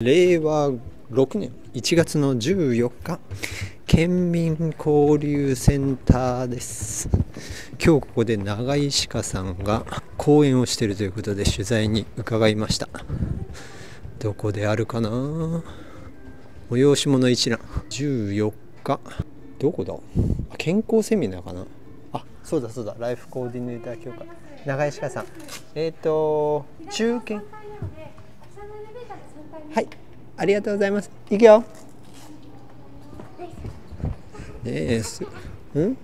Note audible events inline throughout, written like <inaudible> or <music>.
令和6年1月の14日県民交流センターです。今日ここで長井鹿さんが講演をしているということで取材に伺いました。どこであるかな？催し物一覧。14日。どこだ？健康セミナーかな？あそうだそうだ。ライフコーディネーター協会。長井鹿さん。えっ、ー、と中堅。はい、ありがとうございます。いくよ。です。うん？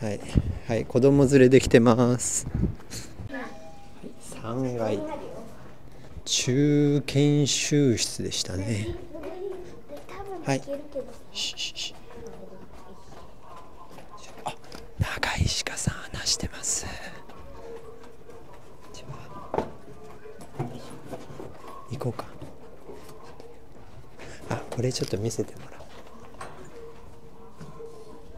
はい、はい、子供連れできてます。三階。中研修室でしたね。はい。あ、長い鹿さん話してます。行こうか。あこれちょっと見せてもらおう、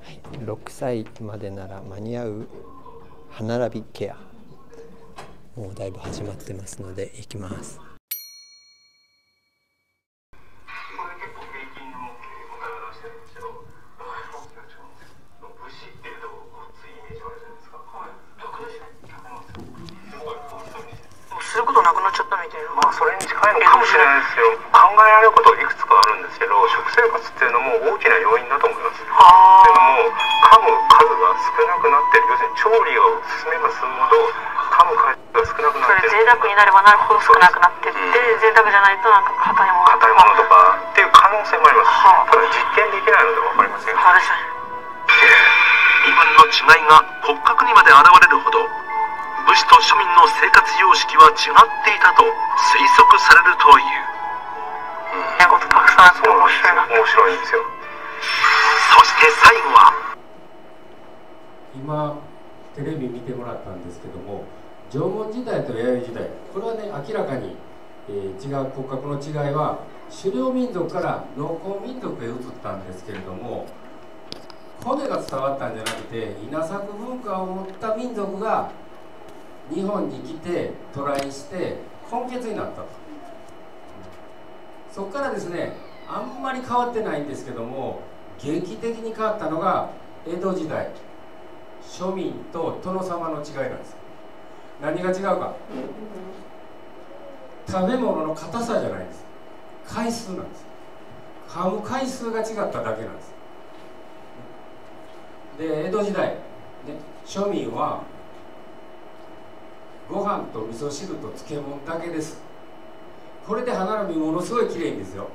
はい、6歳までなら間に合う歯並びケア。もうだいぶ始まってますので行きますいな。まあそれに近いのかもしれないですよ。考えられることいくつかあるんですけど食生活っていうのも大きな要因だと思います。っていうのも噛む数が少なくなってる要するに調理を進めば進むほど噛む回数が少なくなってるそれ贅沢になればなるほど少なくなってって、贅沢じゃないとなんか硬いもの硬いものとかっていう可能性もあります。はあ。ただ実験できないので分かりません。あ確かに身分の違いが骨格にまで現れるほど武士と庶民の生活様式は違っていたと推測されるという。ねことたくさん。あって面白いな面白いんですよそして最後は。今テレビ見てもらったんですけども縄文時代と弥生時代これはね明らかに、えー違う骨格の違いは狩猟民族から農耕民族へ移ったんですけれども骨が伝わったんじゃなくて稲作文化を持った民族が日本に来て渡来して根血になったと。そこからですねあんまり変わってないんですけども劇的に変わったのが江戸時代。庶民と殿様の違いなんです。何が違うか。食べ物の硬さじゃないんです。回数なんです。噛む回数が違っただけなんです。で江戸時代、ね、庶民はご飯と味噌汁と漬物だけです。これで歯並びものすごい綺麗ですよ、ね、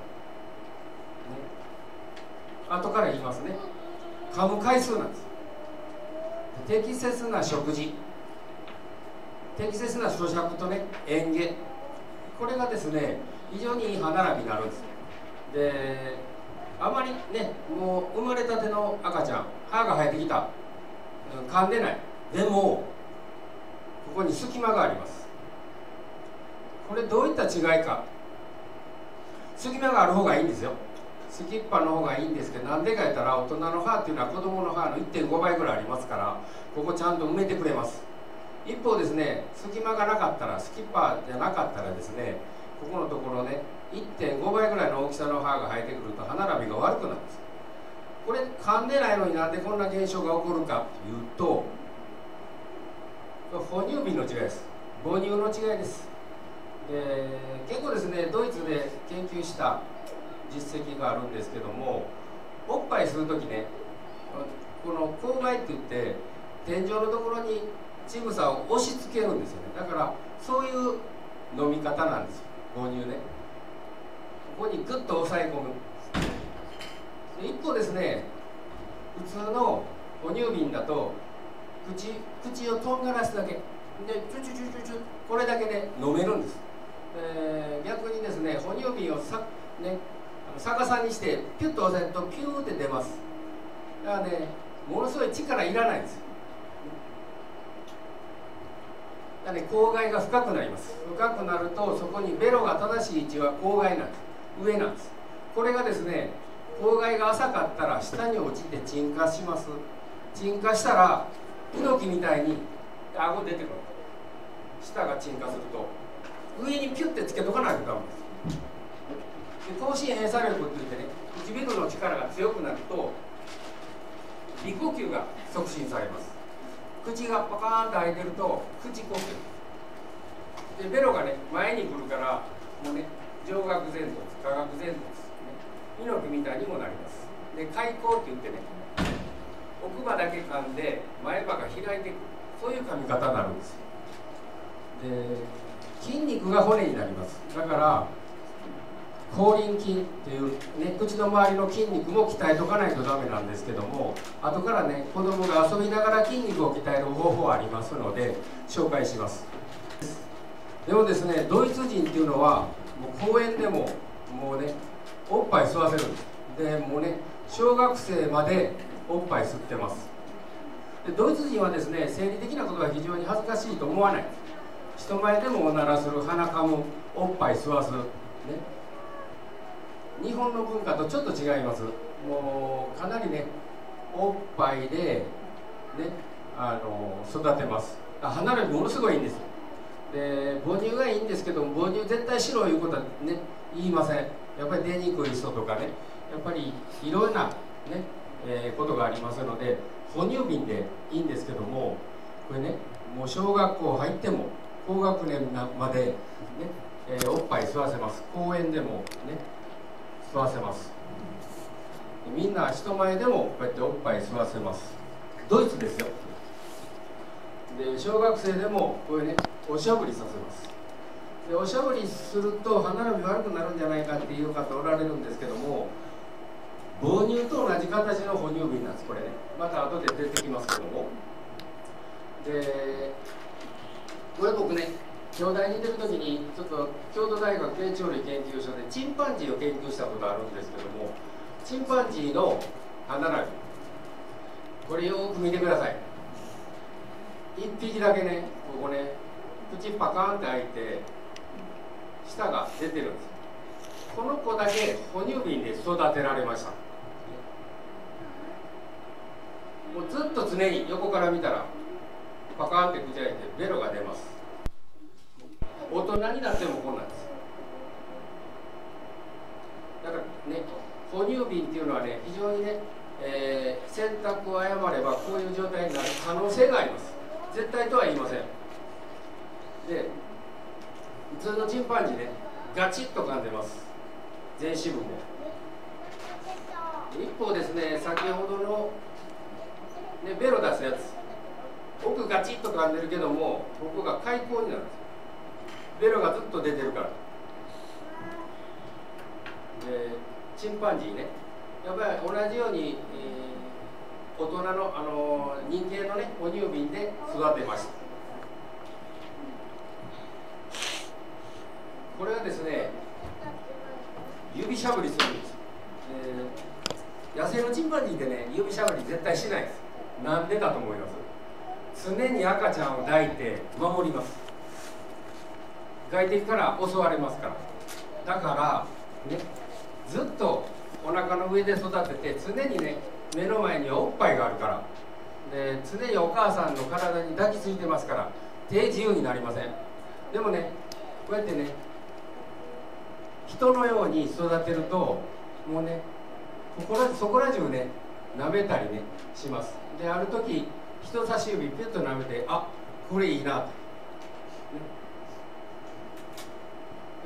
後から言いますね。噛む回数なんです。適切な食事。適切な咀嚼とね嚥下。これがですね非常にいい歯並びになるんです。であまりねもう生まれたての赤ちゃん歯が生えてきた。噛んでない。でもここに隙間があります。これどういった違いか。隙間がある方がいいんですよ。スキッパの方がいいんですけどなんでか言ったら大人の歯っていうのは子供の歯の1.5倍ぐらいありますからここちゃんと埋めてくれます。一方ですね隙間がなかったらスキッパーじゃなかったらですねここのところね1.5倍ぐらいの大きさの歯が生えてくると歯並びが悪くなるんです。これ噛んでないのになんでこんな現象が起こるかっていうと哺乳瓶の違いです。母乳の違いです。で結構ですねドイツで研究した実績があるんですけどもおっぱい吸う時ねこの口外って言って天井のところに乳房を押し付けるんですよね。だからそういう飲み方なんですよ。母乳ね。ここにグッと押さえ込む。一方ですね普通の哺乳瓶だと口口をとんがらすだけ。でチュチュチュチュチュこれだけで。飲めるんです、えー逆にですね哺乳瓶をさ、ね、逆さにしてピュッと押さえるとピューって出ます。だからねものすごい力いらないんです。よだからね口外が深くなります。深くなるとそこにベロが正しい位置は口外なんです。上なんです。これがですね口外が浅かったら下に落ちて沈下します。沈下したら猪木みたいに顎出てくる下が沈下すると上にピュッてつけとかないとダメですで甲子園作力って言ってね唇の力が強くなると鼻呼吸が促進されます口がパカーンと開いてると口呼吸でベロがね前に来るからもうね上顎前突下顎前突、ね、猪木みたいにもなりますで開口って言ってね奥歯だけ噛んで前歯が開いていくそういう噛み方になるんですで筋肉が骨になります。だから口輪筋っていうね口の周りの筋肉も鍛えとかないとダメなんですけども後からね子供が遊びながら筋肉を鍛える方法ありますので紹介します。でもですねドイツ人っていうのはもう公園でももうねおっぱい吸わせるんです。でもうね小学生までおっぱい吸ってます。でドイツ人はですね生理的なことが非常に恥ずかしいと思わない。人前でもおならする鼻かむおっぱい吸わす。ね。日本の文化とちょっと違います。もうかなりねおっぱいでねあの育てます。離れものすごいいいんです。で母乳がいいんですけど母乳絶対白いいうことはね言いません。やっぱり出にくい人とかねやっぱりいろんなね、えー、ことがありますので哺乳瓶でいいんですけどもこれねもう小学校入っても高学年までね、えー、おっぱい吸わせます。公園でもね吸わせます。みんな人前でもこうやっておっぱい吸わせます。ドイツですよ。で小学生でもこういうねおしゃぶりさせます。でおしゃぶりすると歯並び悪くなるんじゃないかっていう方おられるんですけども母乳と同じ形の哺乳瓶なんですこれ。ねまた後で出てきますけども。でこれ僕ね京大に出る時にちょっと京都大学低調理研究所でチンパンジーを研究したことあるんですけどもチンパンジーの歯並び。これよく見てください。1匹だけねここね口パカーンって開いて舌が出てるんです。この子だけ哺乳瓶で育てられました。もうずっと常に横から見たらパカーンって口開いてベロが出ます。大人になってもこんなんです。だからね哺乳瓶っていうのはね非常にね、えー、選択を誤ればこういう状態になる可能性があります。絶対とは言いません。で普通のチンパンジーねガチッと噛んでます。全支部も。一方ですね先ほどの、ね、ベロ出すやつ。奥ガチッと噛んでるけどもここが開口になるんですベロがずっと出てるから。でチンパンジーね。やっぱり同じように、えー、大人の、あのー、人間のね哺乳瓶で育てました。これはですね指しゃぶりするんです、えー、野生のチンパンジーでね指しゃぶり絶対しないです。なんでだと思います？常に赤ちゃんを抱いて守ります。外敵から襲われますから。だからねずっとお腹の上で育てて常にね目の前におっぱいがあるから。で常にお母さんの体に抱きついてますから手自由になりません。でもねこうやってね人のように育てるともうねここらそこら中ね舐めたりねします。である時人差し指ピュッと舐めてあこれいいな。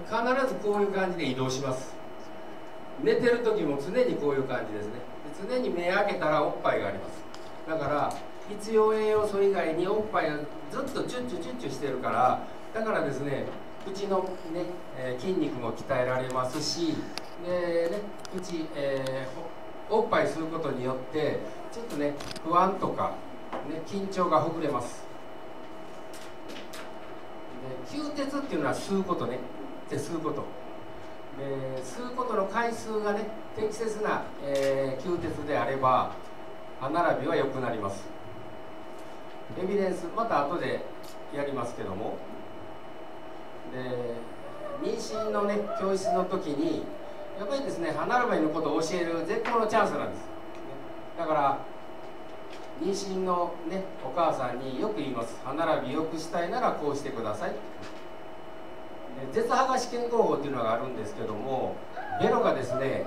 と必ずこういう感じで移動します。寝てる時も常にこういう感じですね。常に目開けたらおっぱいがあります。だから必要栄養素以外におっぱいがずっとチュッチュチュッチュしてるからだからですね口のね、えー、筋肉も鍛えられますしでね口、えー、おっぱい吸うことによってちょっとね不安とか、ね、緊張がほぐれます。で吸鉄っていうのは吸うことね。って吸うこと。で吸うことの回数がね適切な、えー、吸鉄であれば歯並びは良くなります。エビデンスまた後でやりますけども。で妊娠のね教室の時にやっぱりですね歯並びのことを教える絶好のチャンスなんです。だから妊娠のねお母さんによく言います。歯並び良くしたいならこうしてください。絶剥がし健康法っていうのがあるんですけどもベロがですね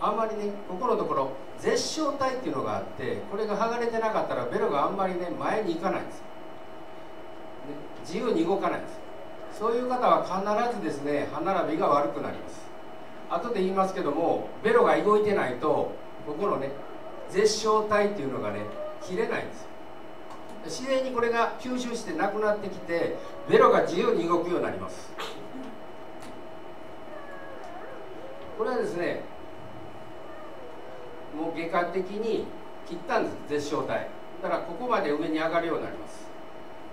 あんまりねここのところ絶小体っていうのがあってこれが剥がれてなかったらベロがあんまりね前に行かないんです、ね、自由に動かないんですそういう方は必ずですね歯並びが悪くなります。後で言いますけどもベロが動いてないとここのね絶小体っていうのがね切れないんです自然にこれが吸収してなくなってきてベロが自由に動くようになります。これはですねもう外科的に切ったんです絶小体。だからここまで上に上がるようになります。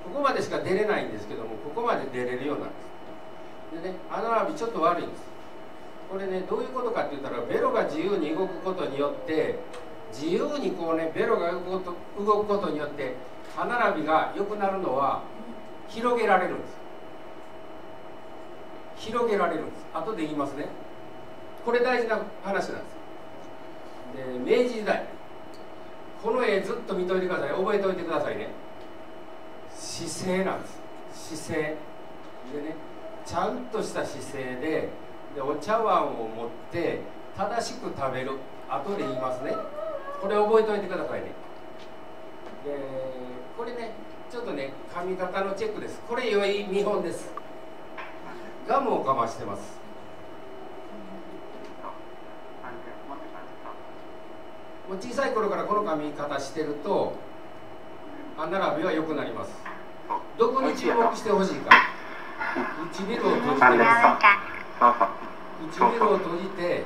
ここまでしか出れないんですけどもここまで出れるようになるんです。でね歯並びちょっと悪いんです。これねどういうことかって言ったらベロが自由に動くことによって自由にこうねベロが動くこと動くことによって歯並びが良くなるのは広げられるんです。広げられるんです。後で言いますね。これ大事な話なんです。で明治時代この絵ずっと見といてください。覚えておいてくださいね。姿勢なんです。姿勢。でねちゃんとした姿勢ででお茶碗を持って正しく食べる。後で言いますね。これ覚えておいてくださいね。でこれねちょっとね髪型のチェックです。これ良い見本です。ガムをかましてます。もう小さい頃からこの髪型してると歯並びは良くなります。どこに注目してほしいか。唇を閉じてます唇を閉じて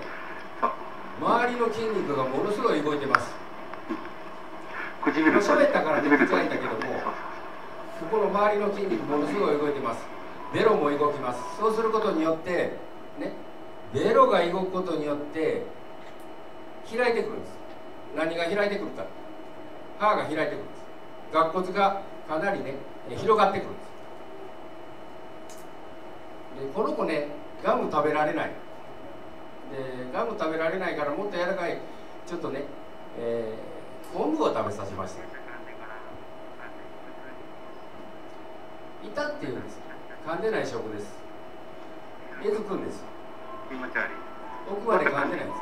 周りの筋肉がものすごい動いてます。唇喋ったからね口がいたけどもここの周りの筋肉ものすごい動いてます。ベロも動きます。そうすることによってねベロが動くことによって開いてくるんです。何が開いてくるか。歯が開いてくるんです。顎骨がかなりね広がってくるんです。でこの子ねガム食べられない。でガム食べられないからもっと柔らかいちょっとね、えー、昆布を食べさせました。いたっていうんです。噛んでない食です。えずくんです。奥まで噛んでないんです。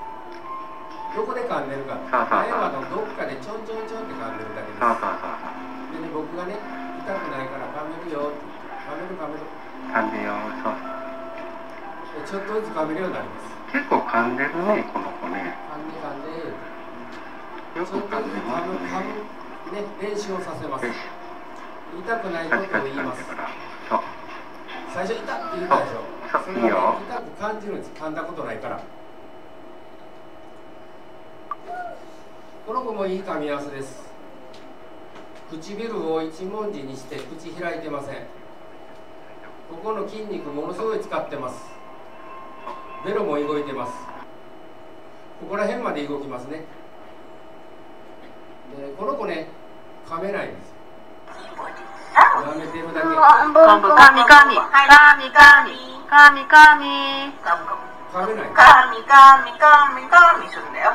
どこで噛んでるか。前歯のどっかでちょんちょんちょんって噛んでるだけです。でね僕がね痛くないから噛めるよって噛める噛める。噛んでよそう。でちょっとずつ噛めるようになります。結構噛んでるねこの子ね。噛んで噛んでよくちょっと噛んでずつ噛むます噛むね練習をさせます。痛くないことを言います。最初痛って言ったでしょ。それいいよは、ね、痛く感じるんです。噛んだことないから。この子もいい噛み合わせです。唇を一文字にして口開いてません。ここの筋肉ものすごい使ってますベロも動いてます。ここら辺まで動きますね。でこの子ね噛めないんです。舐めてるだけ。カミカミカミカミカミカミ噛めないカミカミカミカミするんだよ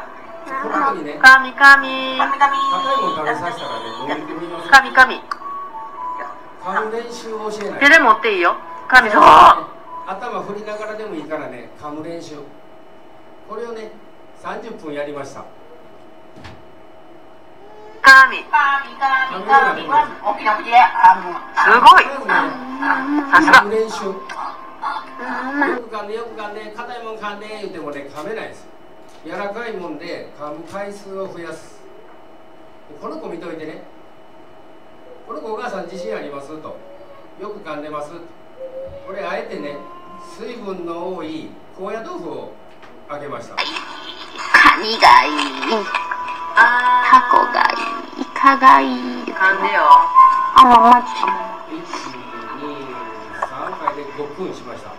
この子にねカミカミカミカミ硬いもの食べさせたらね飲み込みますカミカミ噛む練習を教えない手で持っていいよカミそう頭振りながらでもいいからね噛む練習。これをね30分やりました。カミ。カミカミ。カミ。大きな口ですごい。まずね噛む練習。よく噛んでよく噛んで硬いもん噛んで言ってもね噛めないです。柔らかいもんで噛む回数を増やす。この子見といてね。この子お母さん自信ありますと。よく噛んでます。これあえてね水分の多い高野豆腐をあげました。髪がいい、タコがいい、イカがいい。噛んでよ。あ、もう待って。123回で5分しました。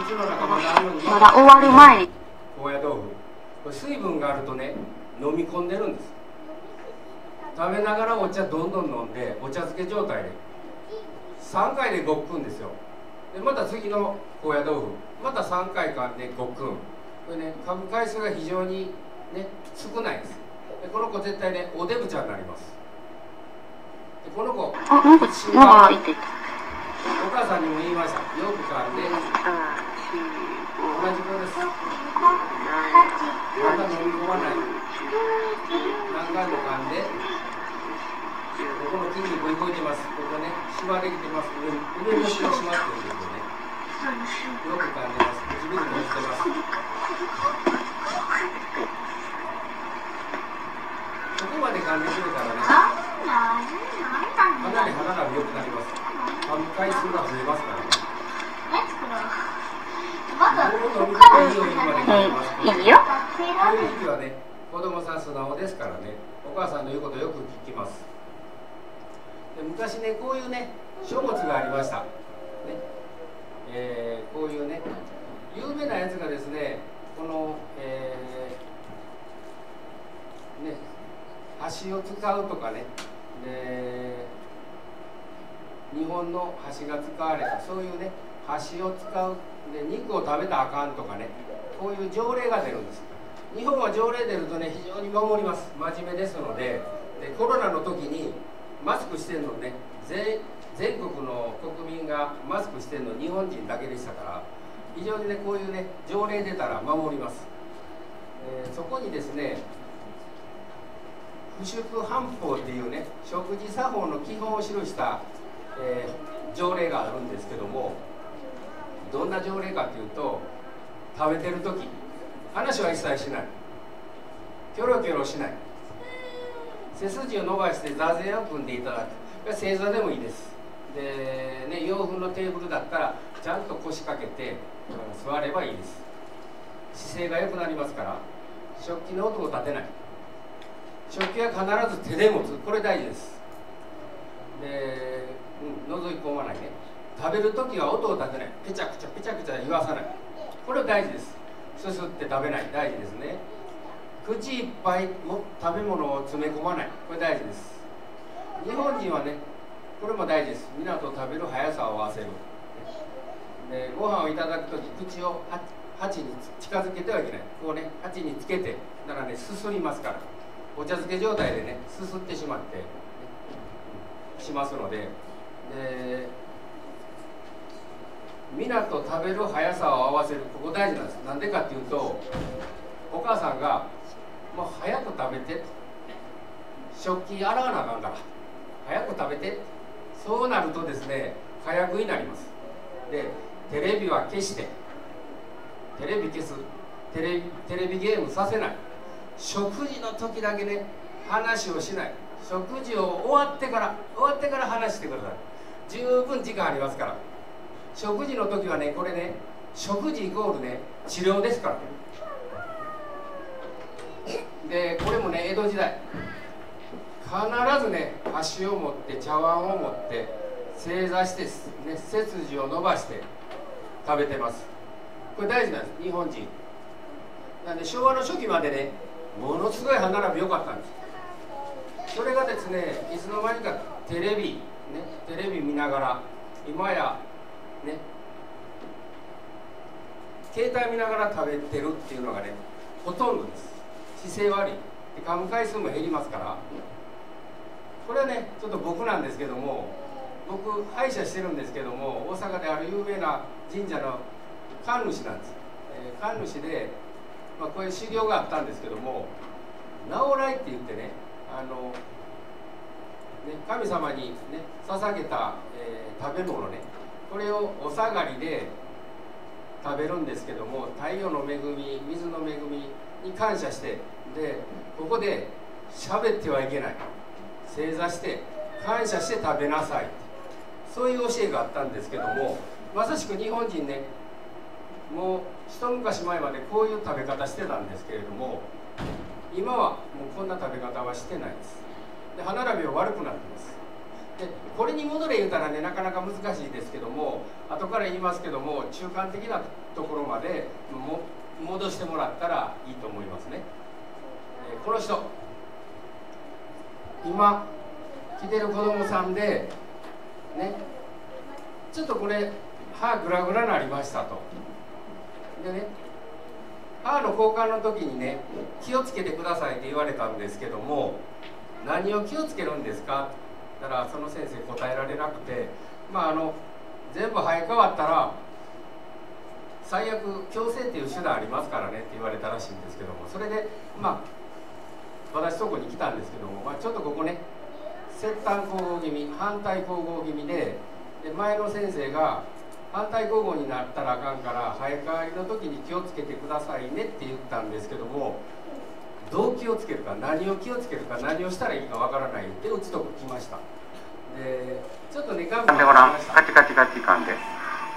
うちの仲間があるのに。まだ終わる前に。高野豆腐。これ水分があるとね飲み込んでるんです。食べながらお茶どんどん飲んでお茶漬け状態で3回で5分ですよ。でまた次の高野豆腐。また3回間で5分これね噛む回数が非常にね少ないです。でこの子絶対ねおデブちゃんになります。でこの子、お母さんにも言いましたよく噛んで同じ子ですまた飲み込まない何回も噛んでここの筋肉動いてます。ここねシワできてます。上上の下締まってるんですよね。よく噛んでます。唇も落ちてます。そこまで噛んでくれたらねかなり歯並び良くなります。噛む回数が増えますからね。いいよ。こういう時期はね、子供さん素直ですからね、お母さんの言うことよく聞きます。で昔ね、こういうね、書物がありました。ね。えーこういうね、有名なやつがですね、この、えーね、箸を使うとかね、で日本の箸が使われた、そういうね、箸を使う、で肉を食べたらあかんとかね、こういう条例が出るんです。日本は条例出るとね非常に守ります。真面目ですので。でコロナの時にマスクしてるのね。全国の国民がマスクしてるの日本人だけでしたから非常にねこういうね条例出たら守ります、えーそこにですね不粛反法っていうね食事作法の基本を記した、えー条例があるんですけどもどんな条例かというと食べてる時話は一切しない。キョロキョロしない。背筋を伸ばして座禅を組んでいただく。これ正座でもいいです。で、ね、洋風のテーブルだったらちゃんと腰掛けて座ればいいです。姿勢が良くなりますから食器の音を立てない。食器は必ず手で持つ。これ大事です。で、うん、覗き込まないね食べる時は音を立てない。ペチャクチャペチャクチャ言わさない。これ大事です。すすって食べない。大事ですね。口いっぱいも食べ物を詰め込まない。これ大事です。日本人はねこれも大事です。皆と食べる速さを合わせる。でご飯をいただく時口を鉢に近づけてはいけない。こうね鉢につけてだからねすすりますから。お茶漬け状態でねすすってしまってしますので。で皆と食べる速さを合わせる。ここ大事なんです。なんでかっていうとお母さんが「もう早く食べて」食器洗わなあかんから。早く食べて。そうなるとですね火薬になります。でテレビは消して。テレビ消す。テレビテレビゲームさせない。食事の時だけね話をしない。食事を終わってから終わってから話してください。十分時間ありますから。食事の時はねこれね食事イコールね治療ですから。でこれもね江戸時代。必ずね箸を持って茶碗を持って正座して、ね、背筋を伸ばして食べてます。これ大事なんです。日本人。なんで昭和の初期までねものすごい歯並び良かったんです。それがですねいつの間にかテレビねテレビ見ながら今やね携帯見ながら食べてるっていうのがねほとんどです。姿勢悪いで噛む回数も減りますからこれはねちょっと僕なんですけども僕歯医者してるんですけども大阪である有名な神社の神主なんです、えー神主で、まあ、こういう修行があったんですけども直来って言ってねあのね神様にね捧げた、えー食べ物ねこれをお下がりで食べるんですけども太陽の恵み水の恵みに感謝してでここで喋ってはいけない。正座して感謝して食べなさい。そういう教えがあったんですけどもまさしく日本人ねもう一昔前までこういう食べ方してたんですけれども今はもうこんな食べ方はしてないです。で歯並びは悪くなってます。でこれに戻れ言うたらねなかなか難しいですけども後から言いますけども中間的なところまでも戻してもらったらいいと思いますね、この人。今来てる子供さんでね。ちょっとこれ歯グラグラなりましたと。でね歯の交換の時にね気をつけてくださいって言われたんですけども何を気をつけるんですか？だからその先生答えられなくてまああの全部生え変わったら最悪矯正っていう手段ありますからねって言われたらしいんですけどもそれでまあ私そこに来たんですけども、まあ、ちょっとここね切端交互気味反対交互気味でで前の先生が反対交互になったらあかんから生え変わりの時に気をつけてくださいねって言ったんですけどもどう気をつけるか何を気をつけるか何をしたらいいかわからないってうちとこ来ました。でちょっとねガム噛んでごらカチカチカチ噛んで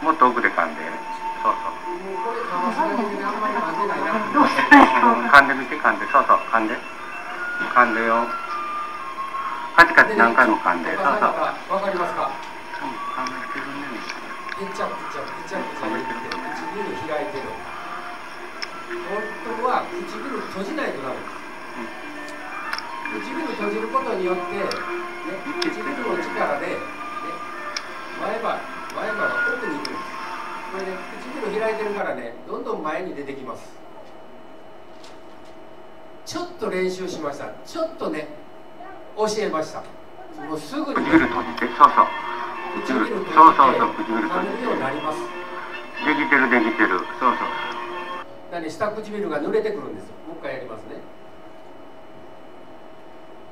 もっと奥で噛んでそうそう。もうこれかもしれないけどあんまり噛んでないな噛んでみて噛んでそうそう噛んで噛んでよカチカチ何回も噛んでそうそうわかりますか？うん。噛ん。でるねぺちゃくちゃぺちゃくちゃ言って唇開いてる。本当は唇閉じないとダメです。唇閉じることによって、ね、唇の力で、ね、前歯前歯が奥に行くんです。これね唇開いてるからねどんどん前に出てきますちょっと練習しました。ちょっとね教えました。もうすぐに。ね唇閉じて。そうそう唇閉じてそうそうそう唇閉噛めるようになりますじてできてるできてるそうそうだね下唇が濡れてくるんですよもう一回やりますね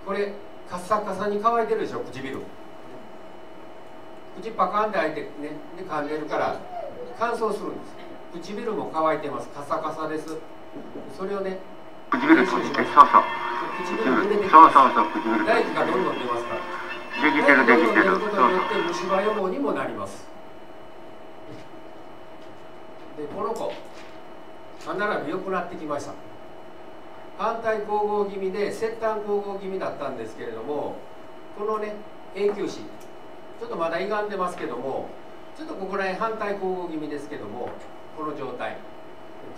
これカッサカサに乾いてるでしょ唇口パカンって開いてねで噛んでるから乾燥するんです唇も乾いてますカサカサですそれを。ね唇閉じてそうそう。そうそうそう唇唾液閉がどんどん出ますから。じてできてるできてるどんどん出そうることによって虫歯予防にもなります。でこの子歯並び良くなってきました。反対交互気味で切端交互気味だったんですけれどもこのね永久歯ちょっとまだ歪んでますけどもちょっとここら辺反対交互気味ですけどもこの状態。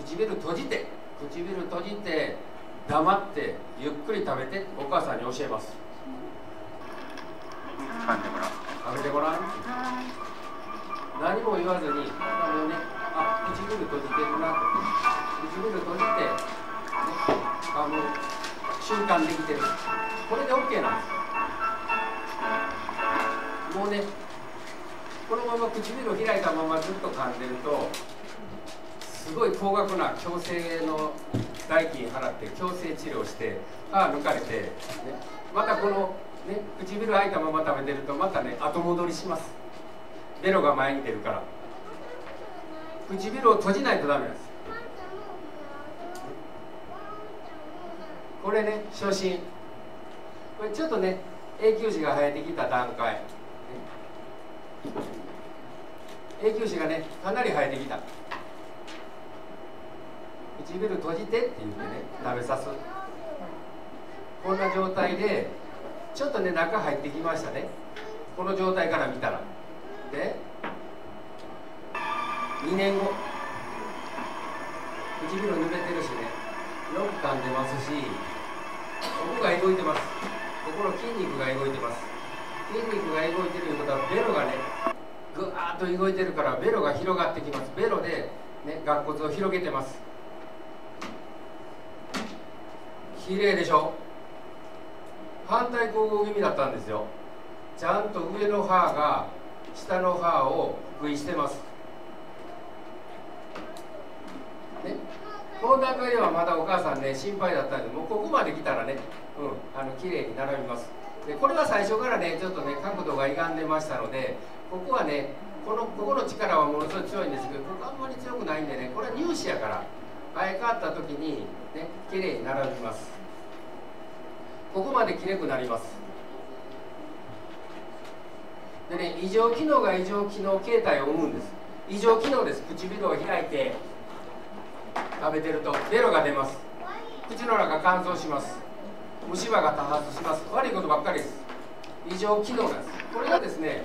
唇閉じて唇閉じて黙ってゆっくり食べてお母さんに教えます。噛んでごらん。食べてごらん。何も言わずにあのねあ唇閉じてるなと唇閉じて、ね、噛む瞬間できてる。これで OK なんです。もうねこのまま唇を開いたままずっと噛んでるとすごい高額な矯正の代金払って矯正治療して歯抜かれて、ね、またこの、ね、唇開いたまま食べてるとまたね後戻りします。ベロが前に出るから。唇を閉じないとダメです。これね初心。これちょっとね永久歯が生えてきた段階。永久歯がねかなり生えてきた。唇閉じてって言ってね食べさす。こんな状態でちょっとね中入ってきましたね。この状態から見たら。で2年後。唇濡れてるしね。よく噛んでますしここが動いてます。ここの筋肉が動いてます。筋肉が動いてるということはベロがねぐわーっと動いてるからベロが広がってきます。ベロでね顎骨を広げてます。綺麗でしょ？反対交互気味だったんですよ。ちゃんと上の歯が下の歯を食いしてます、ね、この段階ではまだお母さんね心配だったんでもうここまで来たらねうんあの綺麗に並びます。でこれは最初からねちょっとね角度が歪んでましたのでここはねこのここの力はものすごい強いんですけどここあんまり強くないんでねこれは乳歯やから生え変わった時にね綺麗に並びます。ここまできれくなります。でね異常機能が異常機能形態を生むんです。異常機能です。唇を開いて食べてるとベロが出ます。口の中乾燥します。虫歯が多発します。悪いことばっかりです。異常機能です。これがですね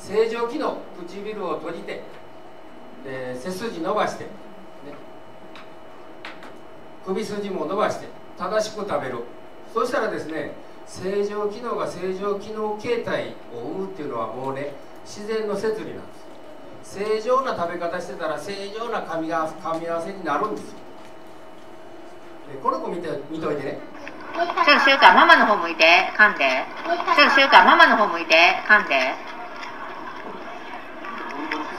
正常機能。唇を閉じてで背筋伸ばして、ね、首筋も伸ばして正しく食べる。そうしたらですね正常機能が正常機能形態を生むっていうのはもうね自然の摂理なんです。正常な食べ方してたら正常な噛み合わせになるんですよ。でこの子見て見といてね。ちょっとしゅうママの方向いて。噛んで。ちょっとしゅうママの方向いて。噛んで。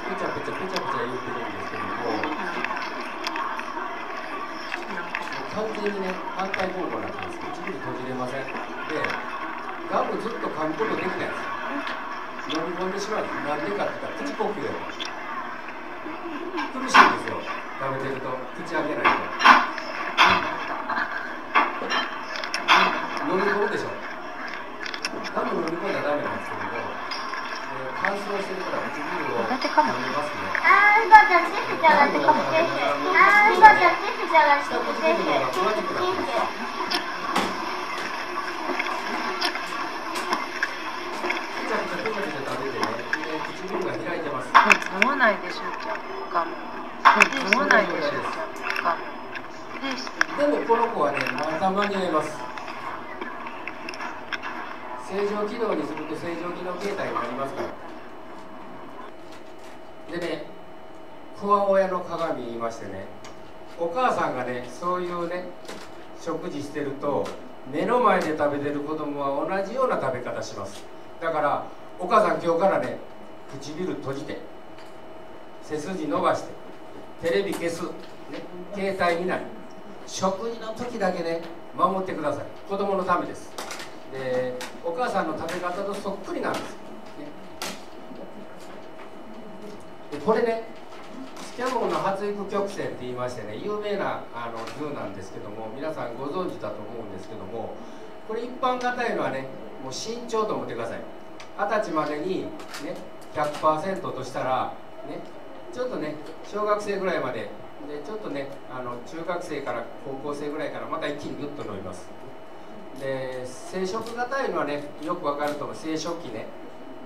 ぺちゃぺちゃぺちゃぺちゃ言ってるんですけども、うん、完全にね反対方向。ですよ飲み込んでしまうなんでかって言ったら口呼吸や苦しいんですよ。食べてると口開けないと飲み込むでしょガム飲み込んだらダメなんですけども、えー乾燥してるから唇を噛みますねあー、ばあちゃん、チップちゃんがチップ先生。あー、ばあちゃん、チップちゃんがチップ先生。チップ先生。くちゃくちゃくちゃくちゃ食べてねで唇が開いてます飲まないでしょじゃあガム飲まないでしょじゃあガムででもこの子はねまた間に合います正常軌道にすると正常機能形態になりますからでね子は親の鏡言いましてねお母さんがねそういうね食事してると目の前で食べてる子供は同じような食べ方しますだからお母さん今日からね唇閉じて背筋伸ばしてテレビ消す、ね、携帯見ない食事の時だけね守ってください子供のためですでお母さんの食べ方とそっくりなんです、ね、でこれねスキャモンの発育曲線って言いましてね有名なあの図なんですけども皆さんご存知だと思うんですけどもこれ一のはねもう身長と思ってください。二十歳までにね100%としたらねちょっとね小学生ぐらいまででちょっとねあの中学生から高校生ぐらいからまた一気にグッと伸びます。で生殖型いうのはねよくわかると思う。生殖期ね。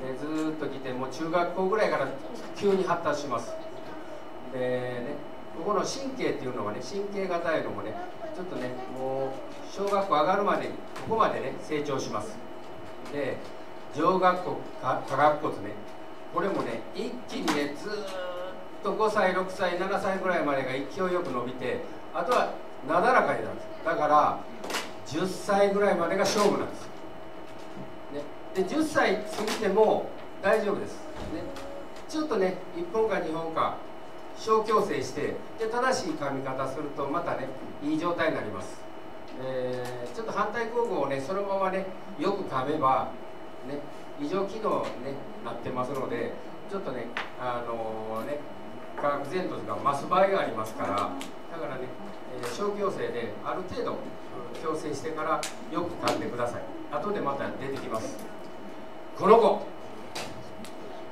でずっと来てもう中学校ぐらいから急に発達します。でねここの神経っていうのはね神経型いうのもねちょっとねもう小学校上がるまでにここまでね成長します。で上学校か下学骨ね。これもね一気にねずーっと5歳6歳7歳ぐらいまでが勢いよく伸びてあとはなだらかになるんです。だから10歳ぐらいまでが勝負なんです、ね、で10歳過ぎても大丈夫です、ね、ちょっとね1本か2本か小矯正してで正しい噛み方するとまたねいい状態になります、えーちょっと反対交互をねそのままねよく噛めばね異常機能ねなってますのでちょっとねあのね化学前頭が増す場合がありますからだからね、えー小矯正である程度矯正してからよく噛んでください。後でまた出てきます。この子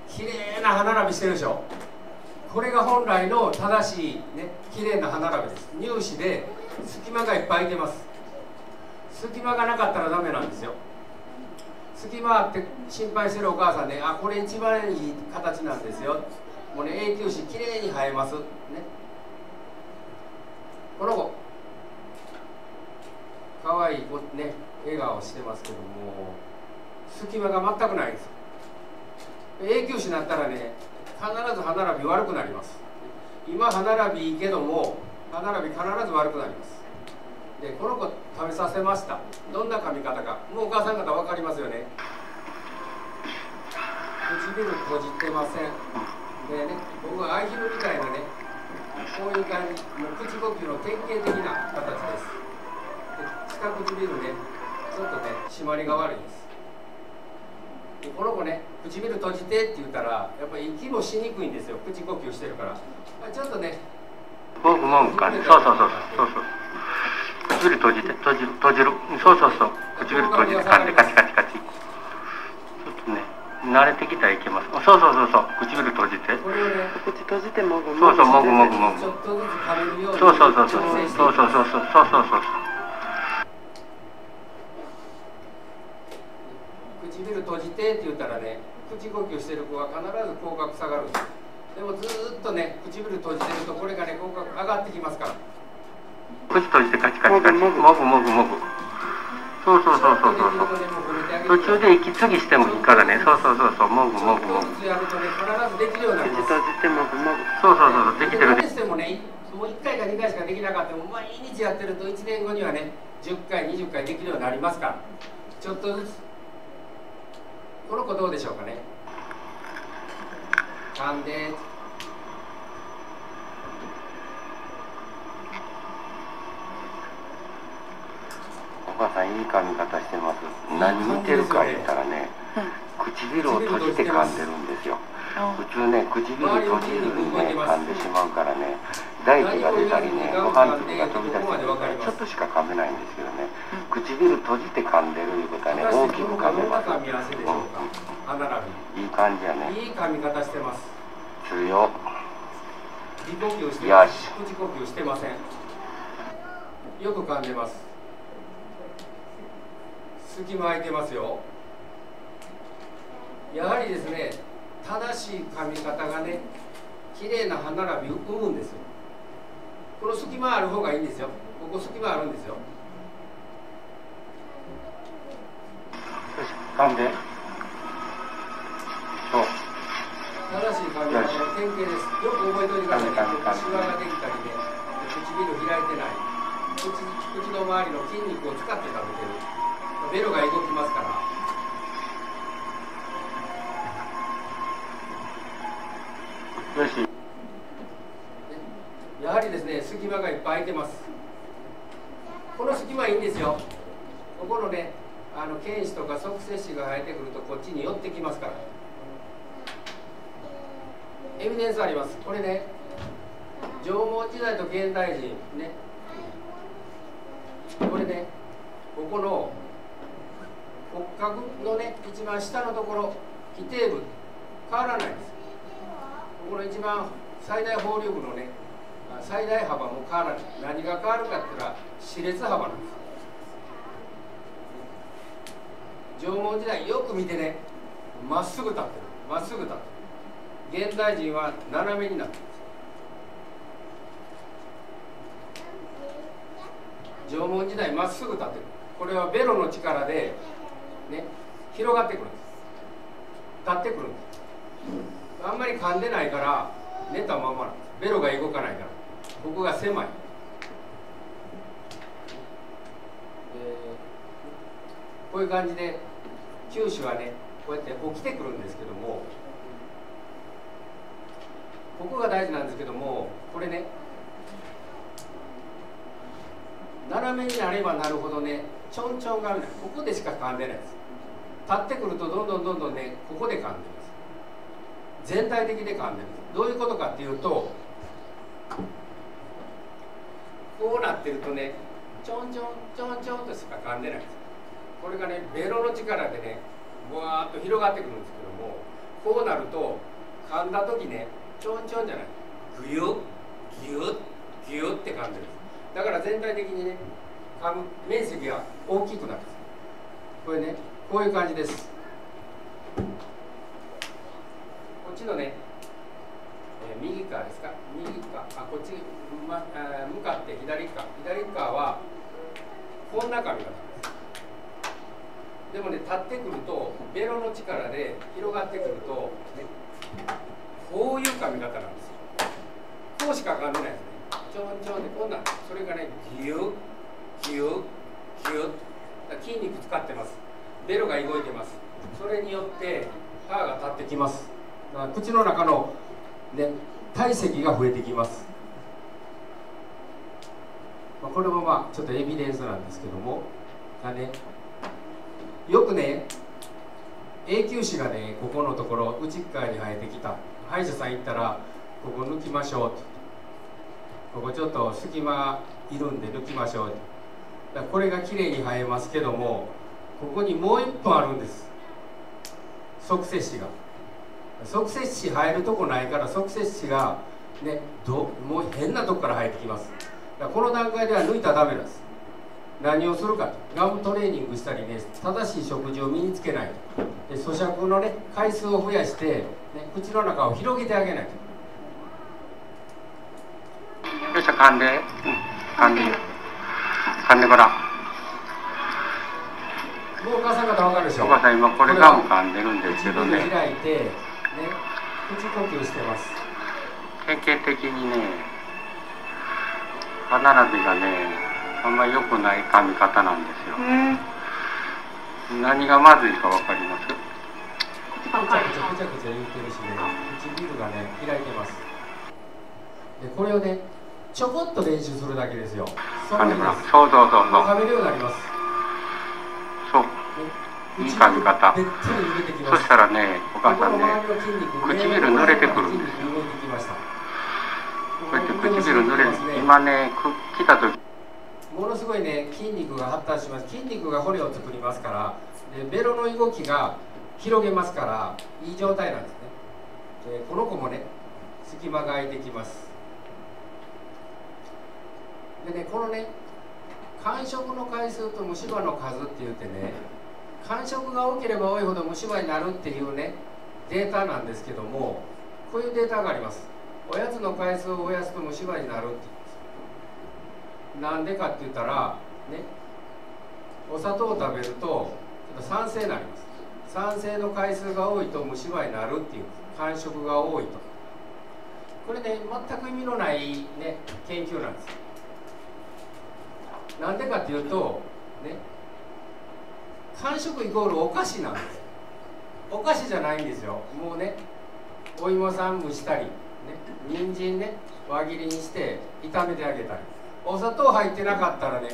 綺麗な歯並びしてるでしょ。これが本来の正しいね綺麗な歯並びです。乳歯で隙間がいっぱい空いてます。隙間がなかったらダメなんですよ。隙間あって心配してるお母さんねあこれ一番いい形なんですよ。もうね永久歯きれいに生えます。ね。この子。可愛い子ね笑顔してますけども隙間が全くないです。永久歯になったらね必ず歯並び悪くなります。今歯並びいいけども歯並び必ず悪くなります。でこの子食べさせました。どんな噛み方か。もうお母さん方分かりますよね。唇閉じてません。でね僕はアイヒルみたいなねこういう感じもう口呼吸の典型的な形です。で下唇ねちょっとね締まりが悪いです。でこの子ね唇閉じてって言ったらやっぱり息もしにくいんですよ。口呼吸してるから。あちょっとねもぐもぐかねそうそうそうそうそう唇閉じて閉じる閉じる。そうそうそう。唇閉じて噛んでカチカチカチちょっとね慣れてきたらいけます。そうそうそうそう。唇閉じて。口閉じてもぐそうそうもぐもぐもぐ。そうそうそうそうそうそう。そうそうそうそう。そう唇閉じてって言ったらね口呼吸してる子は必ず口角下がるんです。でもずーっとね唇閉じてるとこれがね口角上がってきますから口閉じてカチカチカチ。もぐもぐもぐもぐそうそうそうそうそうそう。途中で息継ぎしてもいいからね。そうそうそうそう。もぐもぐもぐちょっとずつやるとね必ずで。きるようになります閉じてもぐもぐそうそう。そうそうできてるで。してもねもう1回か2回しかで。きなかったも毎日やってると1年後にはね10回20回で。きるようになりますからちょっとずつこの子どうでしょうかね噛んでいい噛み方してます。何見てるか言ったらね唇を閉じて噛んでるんですよ。普通ね唇閉じずにね噛んでしまうからね唾液が出たりねご飯粒が飛び出してるからちょっとしか噛めないんですけどね。唇閉じて噛んでるいうことはね大きく噛めます、うか歯並いい感じやね。びいい噛み方してます。強鼻呼吸してまよし。す口呼吸してません。よく噛んでます隙間空いてますよ。やはりですね正しい噛み方がね綺麗な歯並びを生むんですよ。この隙間ある方がいいんですよ。ここ隙間あるんですよ。噛んで。そう。正しい噛み方の典型です。よく覚えておいてくださいね。シワができたりね唇開いてない。口口の周りの筋肉を使って食べてるベロが動きますから。やはりですね隙間がいっぱい空いてます。この隙間いいんですよ。ここのねあの剣士とか側接歯が生えてくるとこっちに寄ってきますから。エビデンスあります。これね縄文時代と現代人ね。これねここの骨格のね一番下のところ非底部変わらないです。ここの一番最大放流部のね最大幅も変わらない。何が変わるかって言ったら歯列幅なんです。縄文時代よく見てねまっすぐ立ってる。まっすぐ立ってる。現代人は斜めになってる縄文時代まっすぐ立ってる。これはベロの力でね広がってくるんです。立ってくるんです。あんまり噛んでないから寝たままなんです。ベロが動かないから。ここが狭い、こういう感じで九州はねこうやって起きてくるんですけどもここが大事なんですけどもこれね斜めになればなるほどねちょんちょんがあるここでしか噛んでないです。立ってくるとどんどんどんどんねここで噛んでます。全体的で噛んでるどういうことかっていうとこうなってるとねちょんちょんちょんちょんとしか噛んでないです。これがねベロの力でねわーっと広がってくるんですけどもこうなると噛んだ時ねちょんちょんじゃない。グユッギュッギュッって噛んでるんです。だから全体的にね噛む面積が大きくなるんです。これねこういう感じです。こっちのね、えー右側ですか？右側。あこっち、まあー向かって左側。左側はこんな髪型です。でもね立ってくるとベロの力で広がってくると、ね、こういう髪型なんですよ。こうしか噛んないですね。ちょんちょんってこんなん。それがねギュッギュッギュッ。筋肉使ってます。ベロが動いてます。それによって歯が立ってきます。だから口の中のね体積が増えてきます、まあ、これもまあちょっとエビデンスなんですけども。がね。よくね永久歯がねここのところ内側に生えてきた。歯医者さん行ったらここ抜きましょう。ここちょっと隙間いるんで抜きましょう。ってだこれが綺麗に生えますけどもここにもう一本あるんです。側接歯が。側接歯生えるとこないから側接歯がねどもう変なとこから生えてきます。だからこの段階では抜いたらダメなんです。何をするかガムトレーニングしたりね正しい食事を身につけないと。で咀嚼のね回数を増やして、ね、口の中を広げてあげないと。よっしゃ噛んで、うん、噛んで噛んでからもうお母さん方わかるでしょ？お母さん今これがも噛んでるんですけどね。唇開いて、ね、口呼吸してます。典型的にね歯並びがねあんまり良くない噛み方なんですよ、何がまずいか分かります？ぐちゃぐちゃぐちゃぐちゃ言ってるしね唇がね開いてますでこれをねちょこっと練習するだけですよそ噛んでのままからそうそうそうそう噛めるようになりますいい感じ方そしたらねお母さんね唇濡れてくるんです筋肉動いてきましたこうやって唇濡れる。今ねく来た時。ものすごいね筋肉が発達します。筋肉が骨を作りますからでベロの動きが広げますからいい状態なんですね。でこの子もね隙間が空いてきます。でねこのね感触の回数と虫歯の数って言ってね感触が多ければ多いほど虫歯になるっていうねデータなんですけどもこういうデータがあります。おやつの回数を増やすと虫歯になるってなんでかって言ったらねお砂糖を食べるとちょっと酸性になります。酸性の回数が多いと虫歯になるっていう感触が多いと。これね全く意味のない、ね、研究なんです。なんでかっていうとね感触イコールお菓子なんです。お菓子じゃないんですよ。もうねお芋さん蒸したりね人参ね輪切りにして炒めてあげたり。お砂糖入ってなかったらね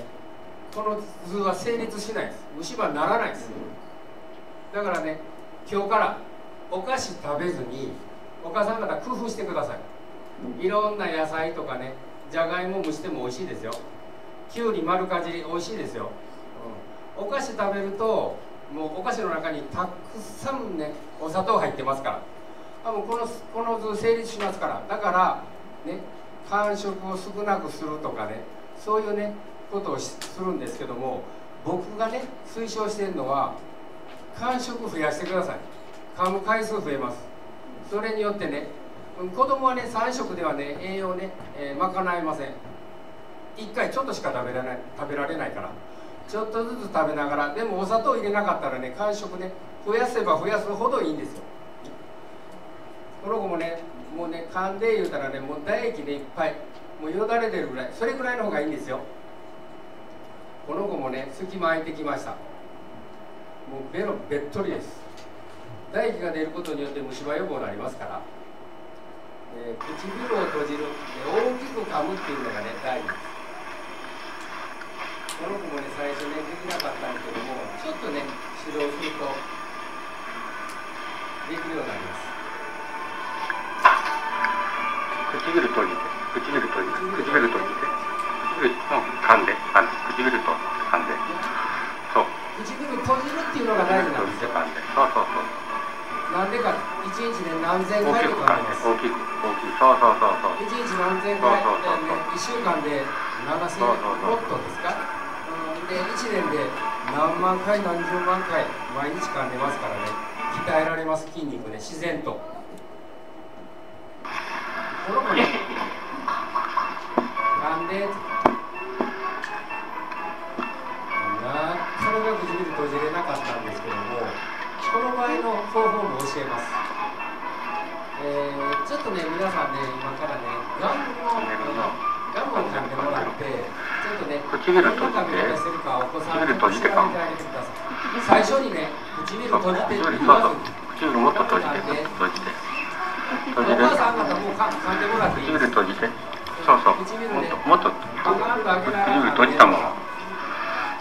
この図は成立しないです。虫歯にならないです。だからね今日からお菓子食べずにお母さん方工夫してください。いろんな野菜とかねじゃがいも蒸しても美味しいですよ。きゅうり丸かじり美味しいですよ、うん、お菓子食べるともうお菓子の中にたくさんねお砂糖入ってますから。多分このこの図成立しますから。だからね間食を少なくするとかねそういうねことをするんですけども僕がね推奨してるのは間食増やしてください。噛む回数増えます。それによってね子供はね3食ではね栄養ね、えー、賄えません。1回ちょっとしか食べられない食べられないから。ちょっとずつ食べながらでもお砂糖入れなかったらね間食ね増やせば増やすほどいいんですよ。この子もねもうね噛んで言うたらねもう唾液ねいっぱいもうよだれ出るぐらいそれぐらいの方がいいんですよ。この子もね隙間空いてきました。もうベロべっとりです。唾液が出ることによって虫歯予防になりますから、えー、唇を閉じる、え、大きく噛むっていうのがね大事です。この子もね最初ねできなかったんですけどもちょっとね指導するとできるようになります唇閉じて唇閉じて唇閉じて唇うん噛んで噛んで唇と噛んでそう唇閉じるっていうのが大事なんですよ噛んでそうそうそうなんでか一日で何千回とかありますで大きく大きくそうそうそうそう。一日何千回そうそうでね一週間で7000そうそうそうもっとですか？うんで一年で何万回何十万回毎日噛んでますからね。鍛えられます筋肉ね自然と。この子ね噛んでなかなか唇閉じれなかったんですけどもこの場合の方法も教えます。えー、ちょっとね皆さんね今からねガムをガムを噛んでもらって唇閉じて。唇閉じて教えてあげてください最初にね唇閉じてそうそう。唇もっと閉じて。閉じて。お閉じて唇閉じて。そうそう。もっともっと。唇閉じたもん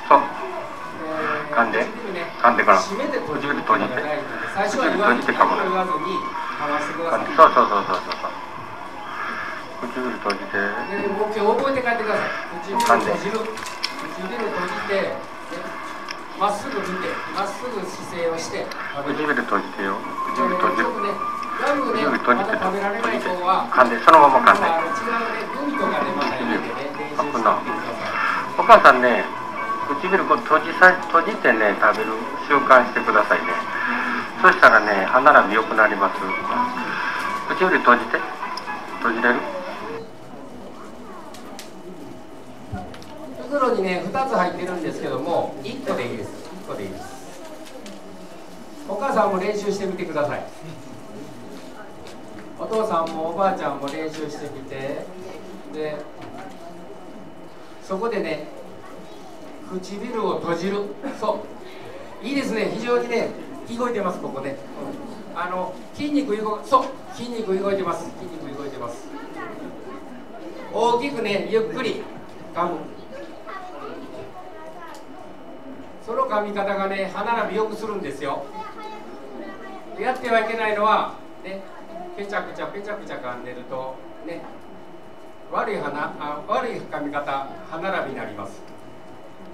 そう。えー噛んで。噛んでから。唇閉じて唇閉じて。噛む言わずに噛ませてください。そうそうそうそうそう唇閉じて。でもう今日覚えて帰ってください。唇噛んで？閉じる唇閉じてでまっすぐ見てまっすぐ姿勢をして食べる唇閉じてよ。唇閉じるちょっとねガムね唇閉じてまだ食べられない子は噛んでそのまま噛んで。違うねグミとかでまた入れてね。練習してみてくださいお母さんね唇こう閉じさ閉じてね食べる習慣してくださいね。そしたらね歯並び良くなります。唇閉じて。閉じれる？袋にね2つ入ってるんですけども1個でいいです。1個でいいです。お母さんも練習してみてください。お父さんもおばあちゃんも練習してみて。でそこでね唇を閉じる。そう。いいですね。非常にね動いてますここね、あの筋肉動そう。筋肉動いてます。筋肉動いてます。大きくねゆっくり。噛むその噛み方がね歯並びよくするんですよ。やってはいけないのはねぺちゃくちゃぺちゃくちゃ噛んでるとね悪い鼻あ悪い噛み方歯並びになります。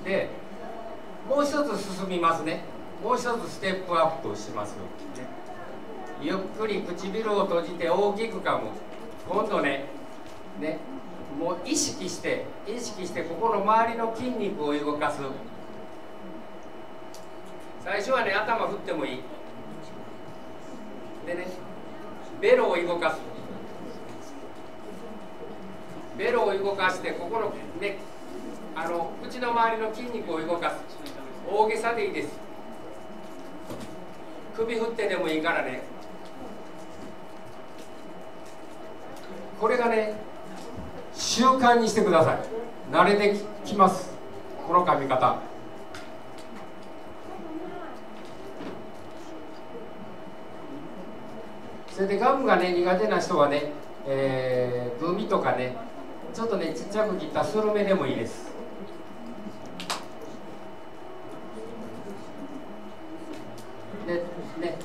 でもう一つ進みますね。もう一つステップアップします、ね、ゆっくり唇を閉じて大きく噛む。今度ねねもう意識して意識してここの周りの筋肉を動かす。最初はね頭振ってもいい。でねベロを動かす。ベロを動かしてここのねあの口の周りの筋肉を動かす。大げさでいいです。首振ってでもいいからね。これがね習慣にしてください。慣れてきます。この髪型。それでガムがね苦手な人はね、えー、グミとかねちょっとねちっちゃく切ったスルメでもいいです。でね。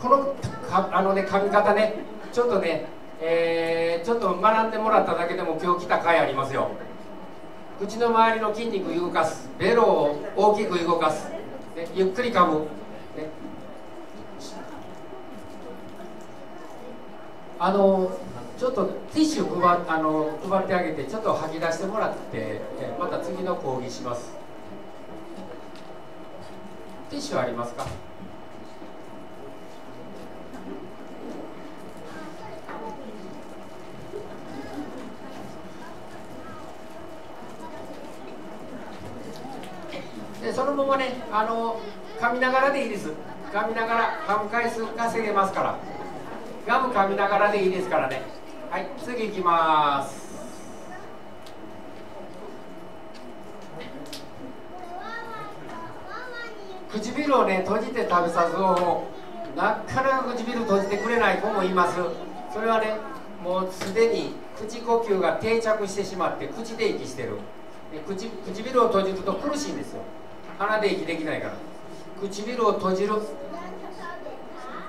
このかあのね髪型ねちょっとね、えー、ちょっと学んでもらっただけでも今日来た回ありますよ。口の周りの筋肉動かす。ベロを大きく動かす、ね、ゆっくり噛む、ね、あのちょっとティッシュ配あの配ってあげてちょっと吐き出してもらってまた次の講義します。ティッシュありますか？でそのままねあの噛みながらでいいです。噛みながら噛む回数稼げますから。ガム噛みながらでいいですからね。はい次いきます。唇をね閉じて食べさす方法なかなか唇閉じてくれない子もいます。それはねもうすでに口呼吸が定着してしまって口で息してる。唇を閉じると苦しいんですよ。鼻で息できないから。唇を閉じる。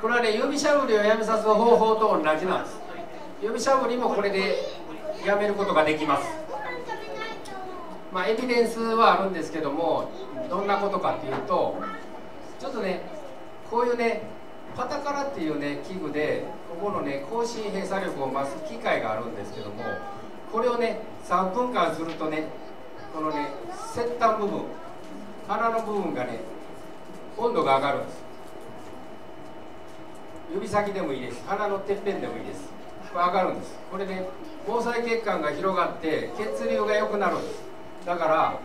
これはね指しゃぶりをやめさす方法と同じなんです。指しゃぶりもこれでやめることができます。まあエビデンスはあるんですけどもどんなことかっていうとちょっとねこういうねパタカラっていうね器具でここのね口唇閉鎖力を増す機械があるんですけどもこれをね3分間するとねこのね先端部分鼻の部分がね温度が上がるんです。指先でもいいです。鼻のてっぺんでもいいです。これ上がるんです。これで毛細血管が広がって血流が良くなるんです。だから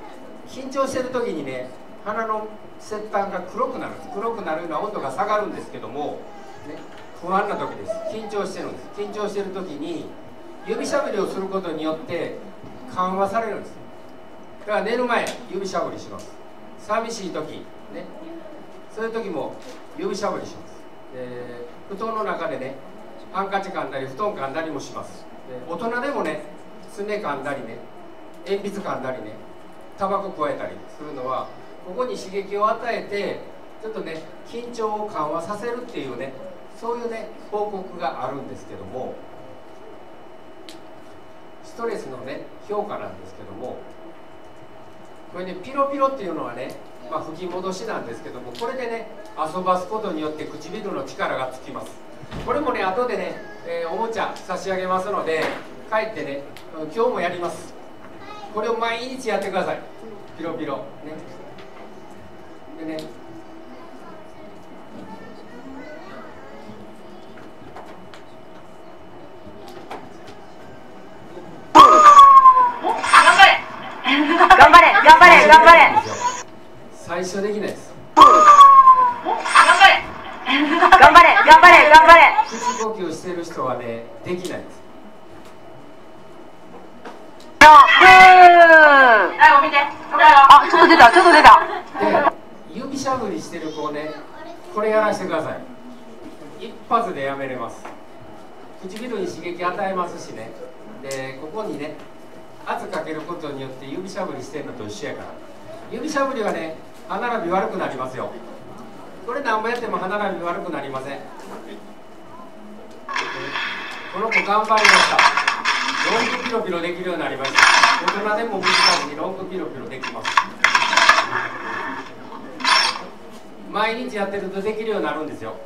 緊張してる時にね鼻の先端が黒くなるんです。黒くなるような温度が下がるんですけども、ね、不安な時です。緊張してるんです。緊張してる時に指しゃぶりをすることによって緩和されるんです。だから寝る前指しゃぶりします。寂しい時ね。そういう時も指しゃぶりします。で布団の中でねハンカチ噛んだり布団噛んだりもします。大人でもねすね噛んだりね鉛筆噛んだりねタバコ加えたりするのはここに刺激を与えてちょっとね緊張を緩和させるっていうねそういうね報告があるんですけどもストレスのね評価なんですけどもこれねピロピロっていうのはね、まあ、吹き戻しなんですけどもこれでね遊ばすことによって唇の力がつきます。これもね後でね、えー、おもちゃ差し上げますので帰ってね今日もやります。これを毎日やってください。ピロピロ。ね。でね。<laughs> <laughs> 頑張れ頑張れ頑張れ。最初できないです。頑張れ頑張れ頑張れ。頑張れ口呼吸してる人はねできないです。はい見て。あ、ちょっと出た、ちょっと出た。で指しゃぶりしてる子ねこれやらせてください。一発でやめれます。唇に刺激与えますしね。でここにね圧かけることによって指しゃぶりしてるのと一緒やから。指しゃぶりはね歯並び悪くなりますよ。これ何もやっても歯並び悪くなりません。この子頑張りました。ロングピロピロできるようになりました。大人でも難しいロングピロピロできます。毎日やってるとできるようになるんですよ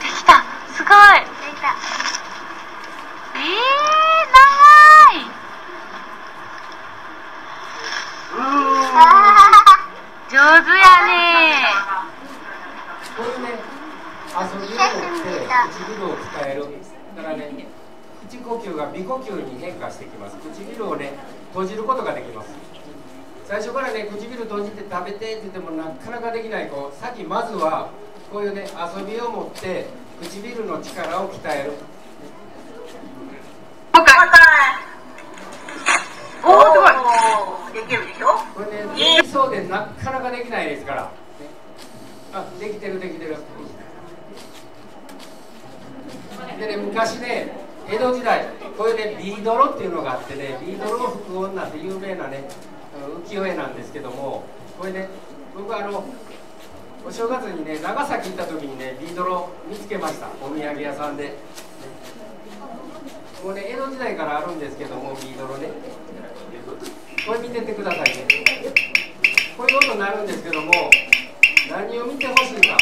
できたすごいできたえー、長い上手やねこういうね遊びをして唇を使えるだからね口呼吸が微呼吸に変化してきます唇をね閉じることができます最初からね唇閉じて食べてって言ってもなかなかできない子さっきまずはこういうね遊びを持って唇の力を鍛える。おおすごい。できるでしょ？これねできそうでなかなかできないですから、ねあできてるできてる。でね昔ね江戸時代こういうねビードロっていうのがあってねビードロを吹く女って有名なね浮世絵なんですけどもこれね僕あのお正月にね長崎行った時にねビードロ見つけました。お土産屋さんで。これね江戸時代からあるんですけどもビードロね。これ見ててくださいね。こういうことになるんですけども何を見てほしいか。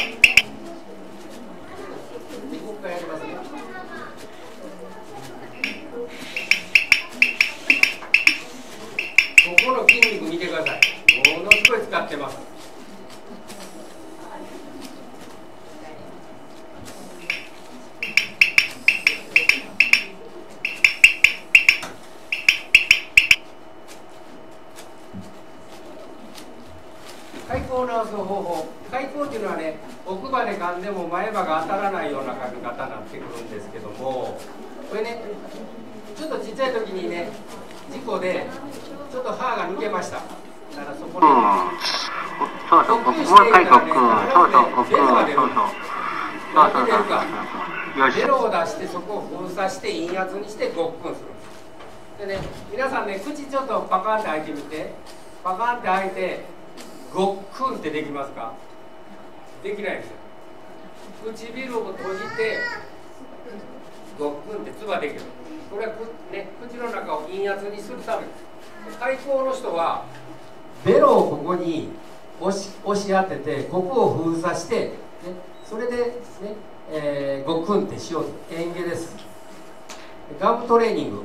でここからやりますね。ってます。開口を直す方法。開口っていうのはね奥歯で噛んでも前歯が当たらないような噛み方になってくるんですけどもこれねちょっとちっちゃい時にね事故でちょっと歯が抜けました。うん、そうそう、ごもう。一回ごっく、そう。そう、ごっくん、そうそう。そう。そうそうそう。よし。ベ。ロを出してそこを封鎖して陰圧にしてごっくんする。でね皆さんね口ちょっとパカンって開いてみてパカンって開いてごっくんってできますか？できないですよ。唇を閉じてごっくんって唾できる。これはく、ね、口の中を陰圧にするためです。開口の人はベロをここに押し押し当ててここを封鎖して、ね、それでね、えー、ごっくんってしようと。演芸です。ガムトレーニング。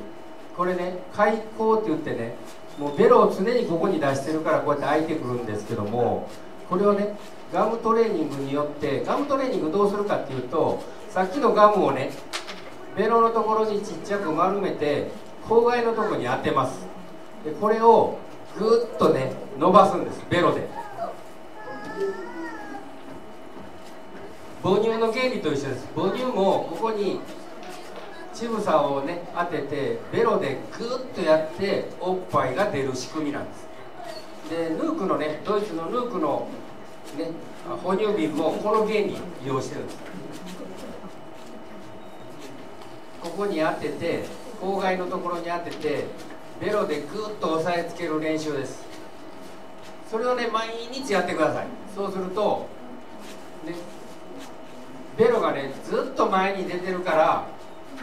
これね開口って言ってねもうベロを常にここに出してるからこうやって開いてくるんですけどもこれをねガムトレーニングによってガムトレーニングどうするかっていうとさっきのガムをねベロのところにちっちゃく丸めて口外のところに当てます。でこれをぐっとね伸ばすんです。ベロで。母乳の原理と一緒です。母乳もここに乳房をね当ててベロでグッとやっておっぱいが出る仕組みなんです。でヌークのねドイツのヌークのね哺乳瓶もこの原理利用してるんです。ここに当てて口外のところに当ててベロでグッと押さえつける練習です。それをね毎日やってください。そうするとねベロがねずっと前に出てるから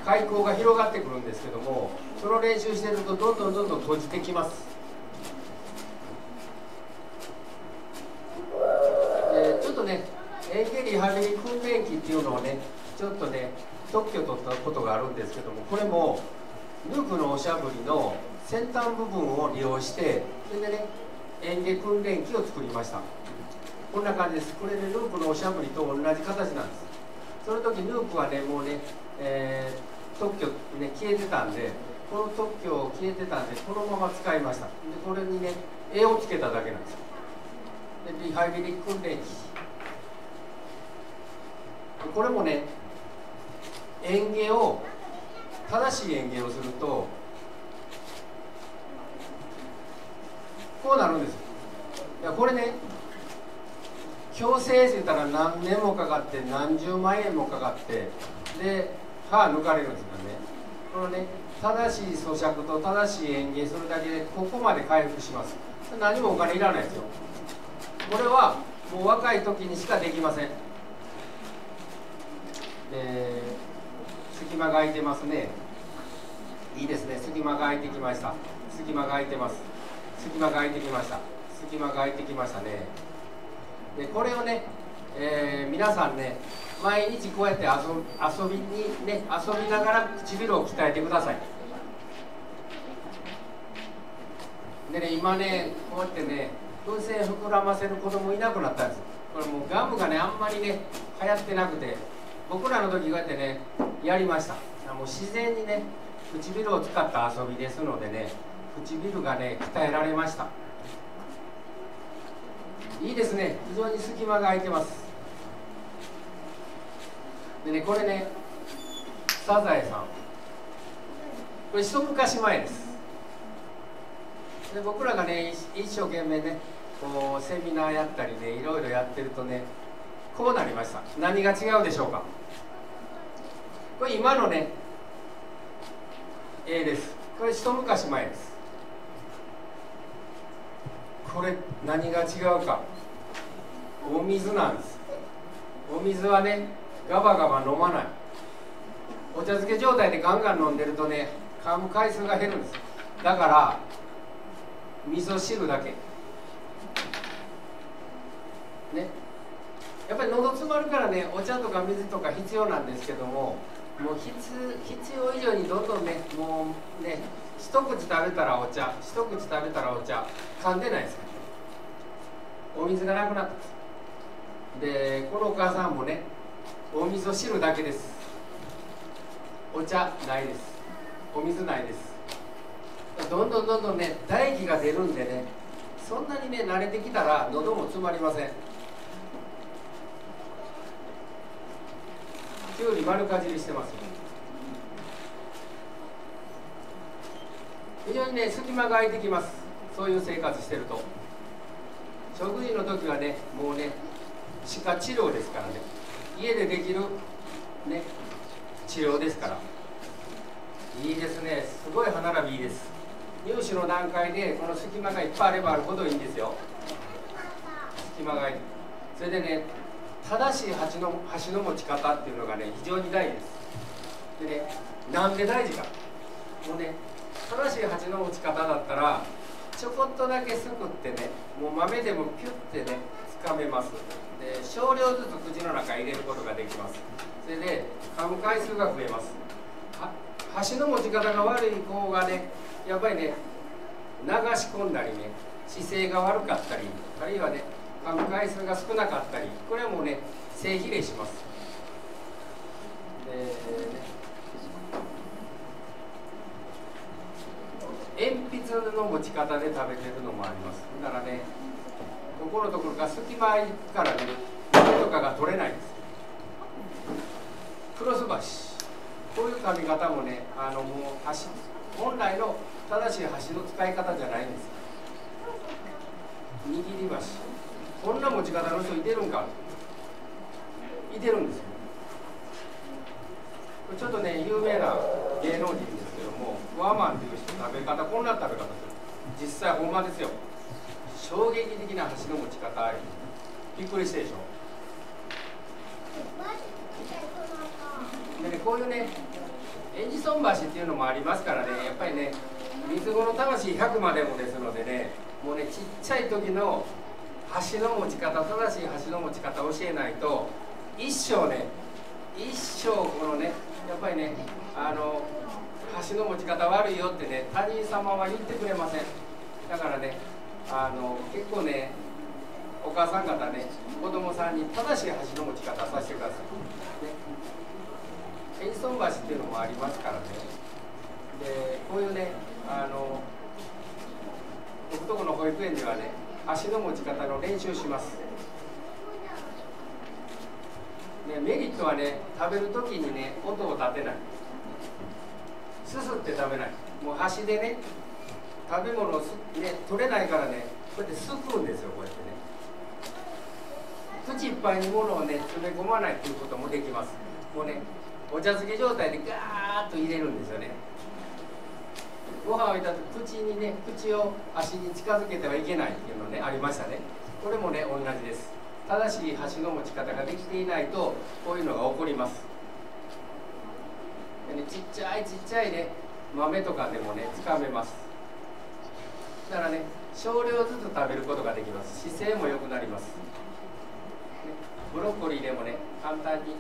開口が広がってくるんですけどもその練習してるとどんどんどんどん閉じてきます。でちょっとね演芸リハビリ訓練期っていうのをねちょっとね特許取ったことがあるんですけどもこれもヌークのおしゃぶりの先端部分を利用してそれでね演芸訓練機を作りました。こんな感じです。これでヌークのおしゃぶりと同じ形なんです。その時ヌークはねもうね、えー特許ね消えてたんでこの特許を消えてたんでこのまま使いました。でこれにね絵をつけただけなんです。でリハビリ訓練機。これもね園芸を正しい園芸をするとこうなるんです。いやこれね矯正ってたら何年もかかって何十万円もかかってで歯抜かれるんですからね。このね正しい咀嚼と正しい園芸するだけでここまで回復します。何もお金いらないですよ。これはもう若い時にしかできません。で隙間が空いてますね。いいですね。隙間が空いてきました。隙間が空いてます。隙間が空いてきました。隙間が空いてきましたね。でこれをね、えー、皆さんね毎日こうやって遊びにね遊びながら唇を鍛えてください。でね今ねこうやってね風船膨らませる子供いなくなったんです。これもうガムがねあんまりね流行ってなくて僕らの時こうやってねやりました。もう自然にね唇を使った遊びですのでね唇がね鍛えられました。いいですね。非常に隙間が空いてます。でねこれねサザエさん。これ一昔前です。で僕らがね一生懸命ねこうセミナーやったりねいろいろやってるとねこうなりました。何が違うでしょうか。これ今のね絵です。これ一昔前です。これ何が違うか。お水なんです。お水はねガバガバ飲まない。お茶漬け状態でガンガン飲んでるとね噛む回数が減るんです。だから味噌汁だけ。ね。やっぱり喉詰まるからねお茶とか水とか必要なんですけどももう必要以上にどんどんねもうね一口食べたらお茶一口食べたらお茶噛んでないですかお水がなくなった。でこのお母さんもねお味噌汁だけです。お茶ないです。お水ないです。どんどんどんどんね唾液が出るんでねそんなにね慣れてきたら喉も詰まりません。きゅうり丸かじりしてます。非常にね隙間が空いてきます。そういう生活してると。食事の時はねもうね歯科治療ですからね。家でできるね治療ですから。いいですね。すごい歯並びいいです。入試の段階でこの隙間がいっぱいあればあるほどいいんですよ。隙間がいい。それでね正しい箸の箸の持ち方っていうのがね非常に大事です。でねなんで大事か。もうね正しい鉢の持ち方だったらちょこっとだけすくってねもう豆でもピュッてねつかめます。で少量ずつ口の中入れることができます。それで噛む回数が増えます。箸の持ち方が悪い子がねやっぱりね流し込んだりね姿勢が悪かったりあるいはね噛む回数が少なかったりこれはもうね正比例します。で、ね鉛筆の持ち方で食べてるのもあります。だからねここのところが隙間からね豆とかが取れないんです。クロス箸こういう髪型もねあのもう箸本来の正しい箸の使い方じゃないんです。握り箸こんな持ち方の人いてるんか。いてるんですよ。ちょっとね有名な芸能人。ですけどもワマンっていう人食べ方こんな食べ方する。実際ほんまですよ。衝撃的な箸の持ち方びっくりしてでしょ。でねこういうねエンジソン橋っていうのもありますからね。やっぱりね三つ子の魂100までもですのでねもうねちっちゃい時の箸の持ち方正しい箸の持ち方を教えないと一生ね一生このねやっぱりねあの箸の持ち方悪いよってね他人様は言ってくれません。だからねあの結構ねお母さん方ね子供さんに正しい箸の持ち方させてください、ね、エンソン橋っていうのもありますからね。でこういうねあの僕とこの保育園ではね足の持ち方の練習します。ね、メリットはね食べる時にね音を立てない。すすって食べない。もう箸でね食べ物をす、ね、取れないからねこうやってすくうんですよこうやってね。口いっぱいに物をね詰め込まないということもできます。もうねお茶漬け状態でガーッと入れるんですよね。ご飯を置いたと口にね口を足に近づけてはいけないっていうのねありましたね。これもね同じです。正しい箸の持ち方ができていないとこういうのが起こります。ね、ちっちゃいちっちゃいね豆とかでもねつかめます。だからね少量ずつ食べることができます。姿勢も良くなります、ね、ブロッコリーでもね簡単に。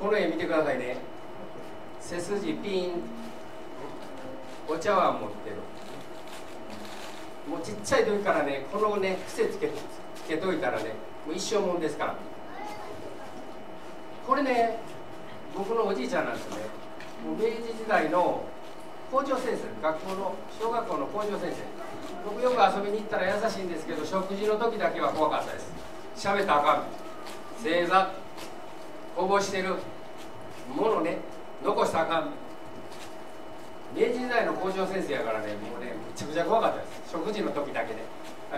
この絵見てくださいね。背筋ピン。お茶碗持ってる。もうちっちゃい時からねこのね癖つけつけといたらねもう一生もんですから。これね僕のおじいちゃんなんですね。もう明治時代の校長先生学校の小学校の校長先生。僕よく遊びに行ったら優しいんですけど食事の時だけは怖かったです。喋ったらあかん。正座。こぼしてる。ものね。残したらあかん。明治時代の校長先生やからねもうねめちゃくちゃ怖かったです。食事の時だけで。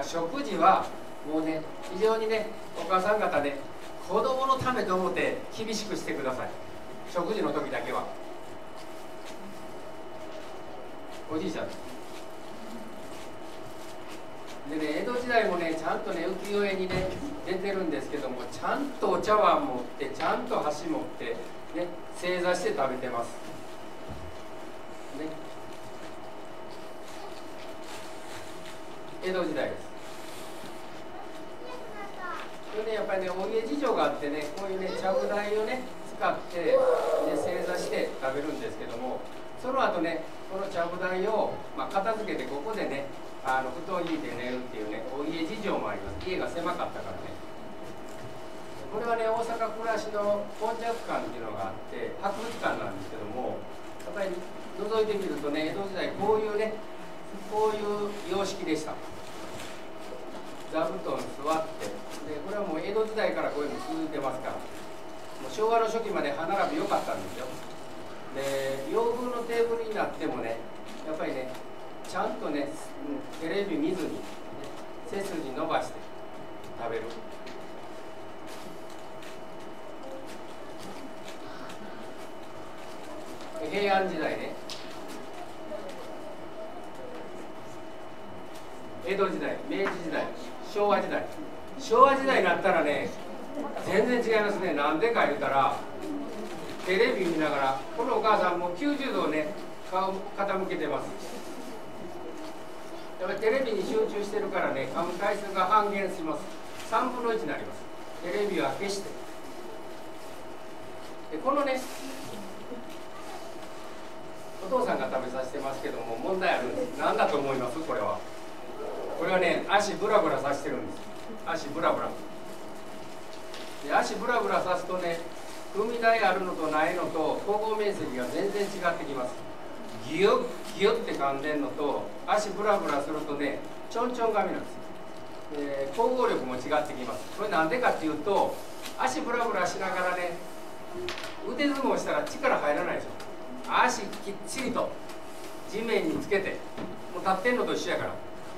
食事はもうね非常にねお母さん方ね子供のためと思って厳しくしてください。食事の時だけは。おじいちゃん。でね江戸時代もねちゃんとね浮世絵にね出てるんですけどもちゃんとお茶碗持ってちゃんと箸持ってね正座して食べてます。ね。江戸時代です。れでやっぱりねお家事情があってねこういうねちゃぶ台をね使ってで正座して食べるんですけどもその後ねこのちゃぶ台を、まあ、片付けてここでねあの布団引いて寝るっていうねお家事情もあります。家が狭かったからね。これはね大阪暮らしの膠着館っていうのがあって博物館なんですけどもやっぱり覗いてみるとね江戸時代こういうねこういう様式でした。座布団座って。でこれはもう江戸時代からこういうの続いてますから。もう昭和の初期まで歯並び良かったんですよ。で洋風のテーブルになってもねやっぱりねちゃんとね、テレビ見ずに、ね、背筋伸ばして食べる。平安時代ね。江戸時代明治時代。昭和時代。昭和時代になったらね全然違いますね。なんでか言うたらテレビ見ながらこのお母さんも90度ね顔傾けてます。やっぱりテレビに集中してるからね噛む回数が半減します。3分の1になります。テレビは消して。でこのねお父さんが食べさせてますけども問題あるんです。何だと思います？これは。これはね足ブラブラさせてるんです。足ブラブラ。で足ブラブラさすとね海台あるのとないのと光合面積が全然違ってきます。ギュッギュッって噛んでんのと足ブラブラするとねちょんちょん髪なんです。で光合力も違ってきます。これなんでかっていうと足ブラブラしながらね腕相撲したら力入らないでしょ。足きっちりと地面につけてもう立ってんのと一緒やから。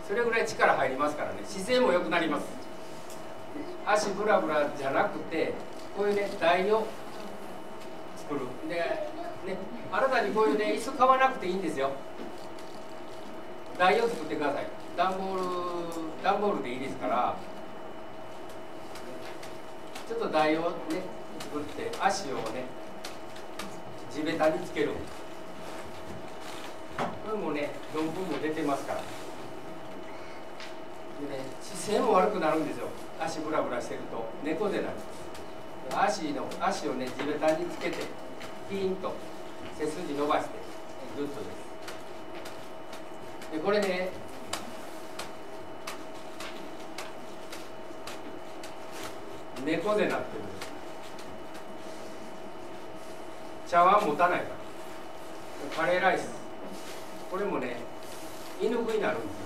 それぐらい力入りますからね。姿勢も良くなります。足ブラブラじゃなくてこういうね台を作る。でね新たにこういうね椅子買わなくていいんですよ。台を作ってください。段ボール段ボールでいいですから。ちょっと台をね作って足をね地べたにつける。これもね論文も出てますから。ね姿勢も悪くなるんですよ。足ブラブラしてると。猫背になる足の足をね地べたにつけてピーンと背筋伸ばしてグッとです。でこれね猫背なってる茶碗持たないから。カレーライス。これもね胃抜くになるんですよ。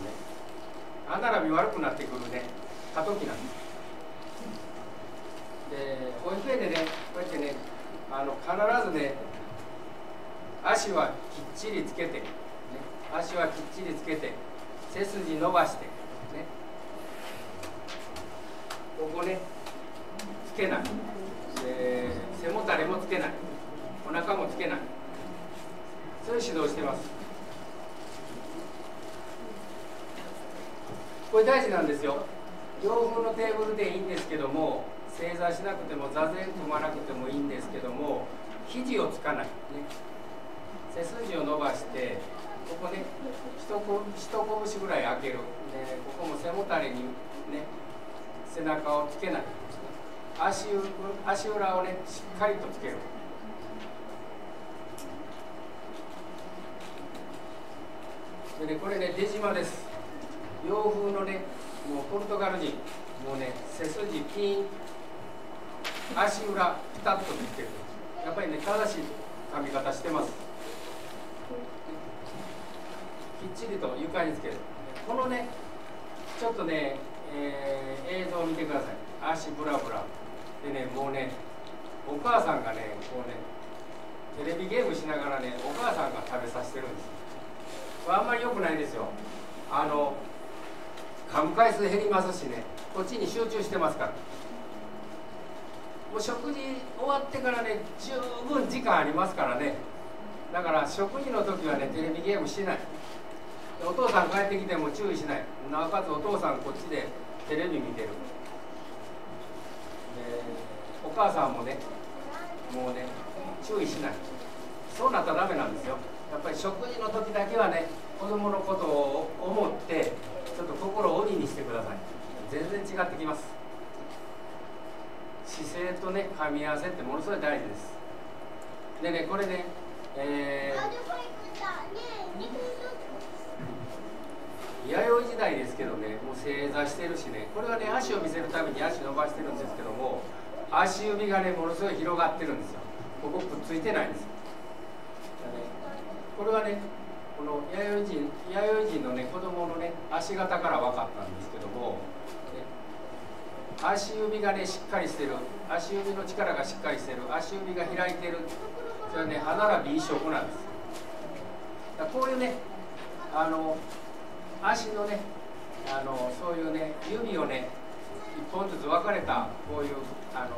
歯並び悪くなってくるね。過渡期なんですで保育園でねこうやってねあの必ずね足はきっちりつけて、ね、足はきっちりつけて背筋伸ばして、ね、ここねつけない。で背もたれもつけない。お腹もつけない。そういう指導してます。これ大事なんですよ。洋風のテーブルでいいんですけども正座しなくても座禅組まなくてもいいんですけども肘をつかない、ね、背筋を伸ばしてここね一拳ぐらい開ける、ね、ここも背もたれにね背中をつけない。足足裏をねしっかりとつける。でねこれね出島です。洋風のねもうポルトガル人もうね背筋ピーン足裏ピタッとついてる。やっぱりね正しい髪型してます。きっちりと床につける。このねちょっとね、えー、映像を見てください。足ブラブラでねもうねお母さんがねこうねテレビゲームしながらねお母さんが食べさせてるんです。これあんまり良くないですよ。あの噛む回数減りますしねこっちに集中してますから。もう食事終わってからね十分時間ありますからね。だから食事の時はねテレビゲームしない。お父さん帰ってきても注意しない。なおかつお父さんこっちでテレビ見てる。お母さんもねもうね注意しない。そうなったらダメなんですよ。やっぱり食事の時だけはね子供のことを思ってちょっと心を鬼にしてください。全然違ってきます。姿勢とね噛み合わせってものすごい大事です。でねこれねえー、弥生時代ですけどねもう正座してるしねこれはね足を見せるために足伸ばしてるんですけども足指がねものすごい広がってるんですよ。ここくっついてないんですよ、これはねこの弥生人弥生人のね子供のね足型から分かったんですけども、足指がねしっかりしてる。足指の力がしっかりしてる。足指が開いてる。それはね歯並び一色なんです。だこういうねあの足のねあのそういうね指をね1本ずつ分かれたこういうあの、ね、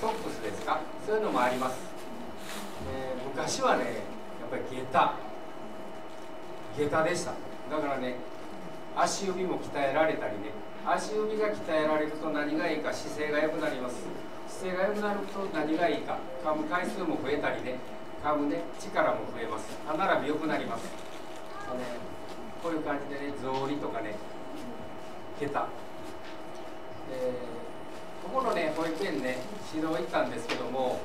ソックスですか？そういうのもあります、えー、昔はねぱり下駄。下駄でした。だからね足指も鍛えられたりね。足指が鍛えられると何がいいか姿勢が良くなります。姿勢が良くなると何がいいか噛む回数も増えたりね。噛むね力も増えます。歯並び良くなります、ね、こういう感じでね草履とかね下駄。えー、ここのね保育園ね指導行ったんですけども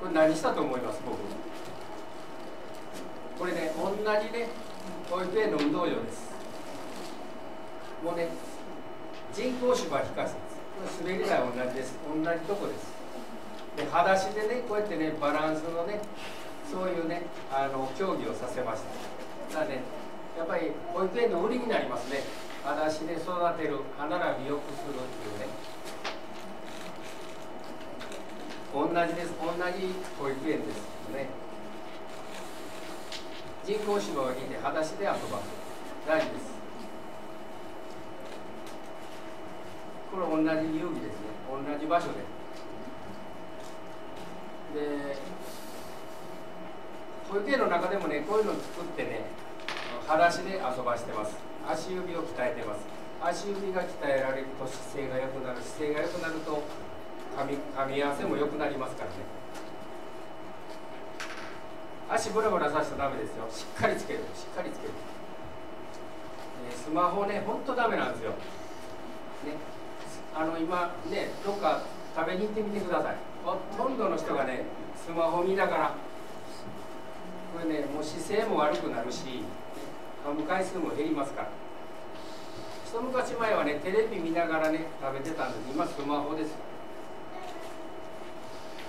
これ何したと思います僕？これね同じね保育園の運動場です。もうね人工芝引かせです滑り台同じです。同じとこです。で裸足でねこうやってねバランスのねそういうねあの競技をさせました。だからねやっぱり保育園の売りになりますね。裸足で育てる歯並び良くするっていうね。同じです。同じ保育園ですね。人工芝を引いて裸足で遊ばす。大事です。これ同じ遊戯ですね。同じ場所で。で保育園の中でもねこういうのを作ってね裸足で遊ばしてます。足指を鍛えてます。足指が鍛えられると姿勢が良くなる。姿勢が良くなると噛み噛み合わせも良くなりますからね。足ブラブラさせたらダメですよ。しっかりつけるしっかりつける、えスマホねほんとダメなんですよ、ね、あの今ねどっか食べに行ってみてください。ほとんどの人がねスマホ見ながら。これねもう姿勢も悪くなるし噛む回数も減りますから。一昔前はねテレビ見ながらね食べてたんです。今スマホです。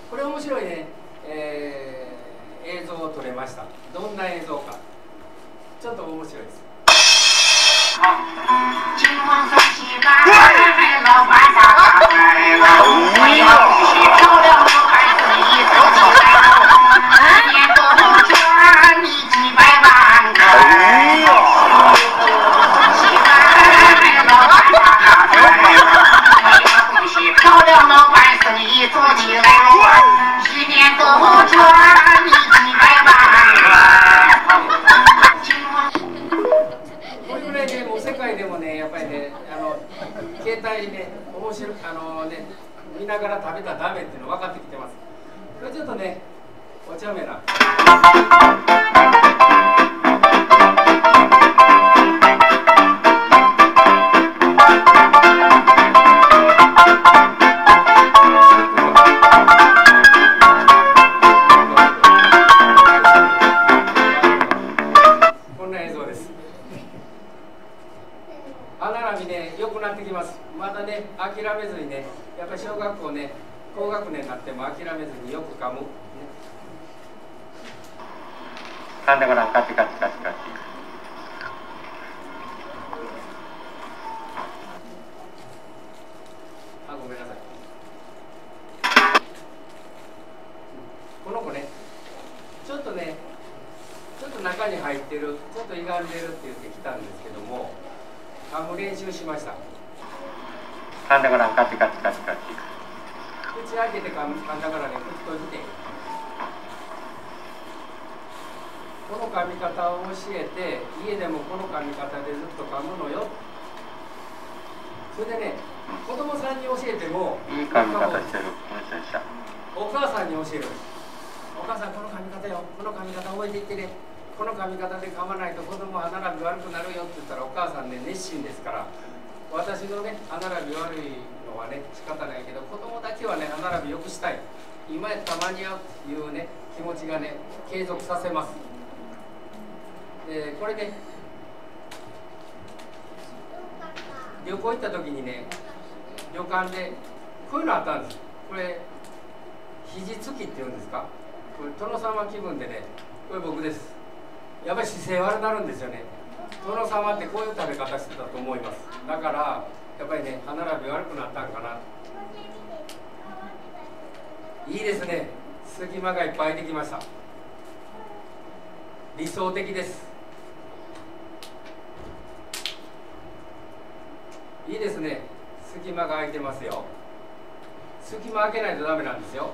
これ面白いね、えー、映像を撮れました。どんな映像か。ちょっと面白いです。漂，見ながら食べたらダメっていうの分かってきてます。これちょっとねお茶目な。諦めずにねやっぱり小学校ね高学年になっても諦めずによく噛む、ね、噛んだからカチカチカチカチあごめんなさい。この子ねちょっとねちょっと中に入ってるちょっと歪んでるって言ってきたんですけども噛む練習しました噛んだからカチカチカチカチ口開けて噛む噛んだからね口閉じて。この噛み方を教えて家でもこの噛み方でずっと噛むのよ。それでね子供さんに教えてもいい噛み方してる。お母さんに教える。お母さんこの噛み方よ。この噛み方覚えていってね。この噛み方で噛まないと子供歯並び悪くなるよって言ったらお母さんね熱心ですから私のね歯並び悪いのはね仕方ないけど子供だけはね歯並び良くしたい。今やった間に合うっていうね気持ちがね継続させます。でこれね旅行行った時にね旅館でこういうのあったんです。これ肘つきっていうんですか？これ殿様気分でねこれ僕です。やっぱり姿勢悪くなるんですよね。殿様ってこういう食べ方してたと思います。だからやっぱりね歯並び悪くなったんかな。いいですね。隙間がいっぱいできました。理想的です。いいですね。隙間が空いてますよ。隙間開けないとダメなんですよ。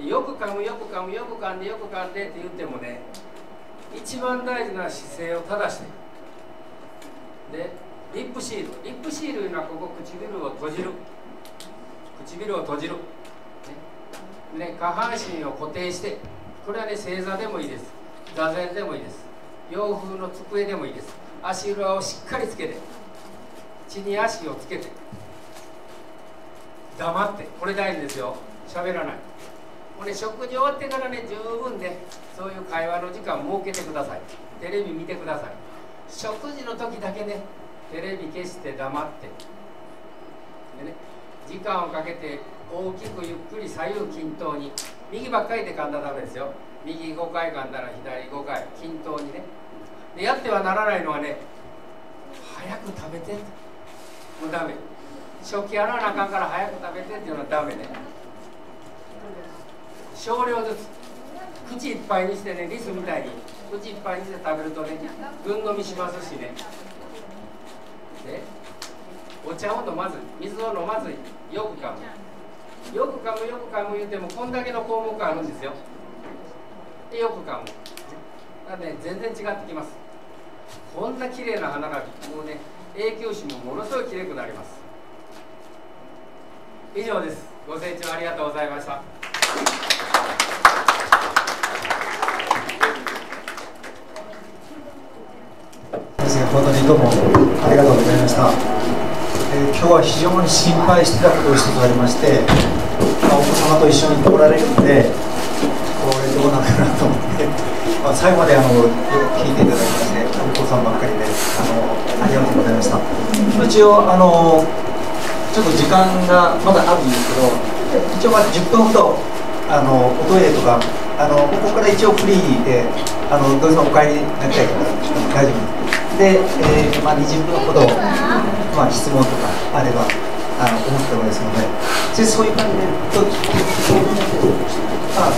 よく噛むよく噛むよく噛んでよく噛んでって言ってもね一番大事な姿勢を正して。でリップシール。リップシールいうのはここ唇を閉じる。唇を閉じる、ね。ね、下半身を固定して。これはね正座でもいいです。座禅でもいいです。洋風の机でもいいです。足裏をしっかりつけて。地に足をつけて。黙って。これ大事ですよ。喋らない。これ食事終わってからね十分ねそういう会話の時間設けてください。テレビ見てください。食事の時だけねテレビ消して黙って。でね時間をかけて大きくゆっくり左右均等に右ばっかりで噛んだらダメですよ。右5回噛んだら左5回均等にね。でやってはならないのはね早く食べて。もうダメ。食器洗わなあかんから早く食べてっていうのはダメね。少量ずつ。口いっぱいにしてねリスみたいに。口いっぱいにして食べるとね群飲みしますしね。でお茶を飲まず水を飲まずよく噛む。よく噛むよく噛む言うてもこんだけの項目あるんですよ。でよく噛む。だね全然違ってきます。こんな綺麗な歯並びもうね永久歯もものすごい綺麗くなります。以上です。ご清聴ありがとうございました先生本当にどうもありがとうございました、えー今日は非常に心配してたことが一つありまして、まあ、お子様と一緒に来られるんでこれどうなのかなと思って、まあ、最後まであのよく聞いていただきましてお子さんばっかりであのありがとうございました。一応あのちょっと時間がまだあるんですけど一応まあ10分ほどあのおトイレとかあのここから一応フリーであのどうぞお帰りになりたいから大丈夫で、でえーまあ、20分ほど、まあ、質問とかあればあの思っておりますので。でそういう感じでとあ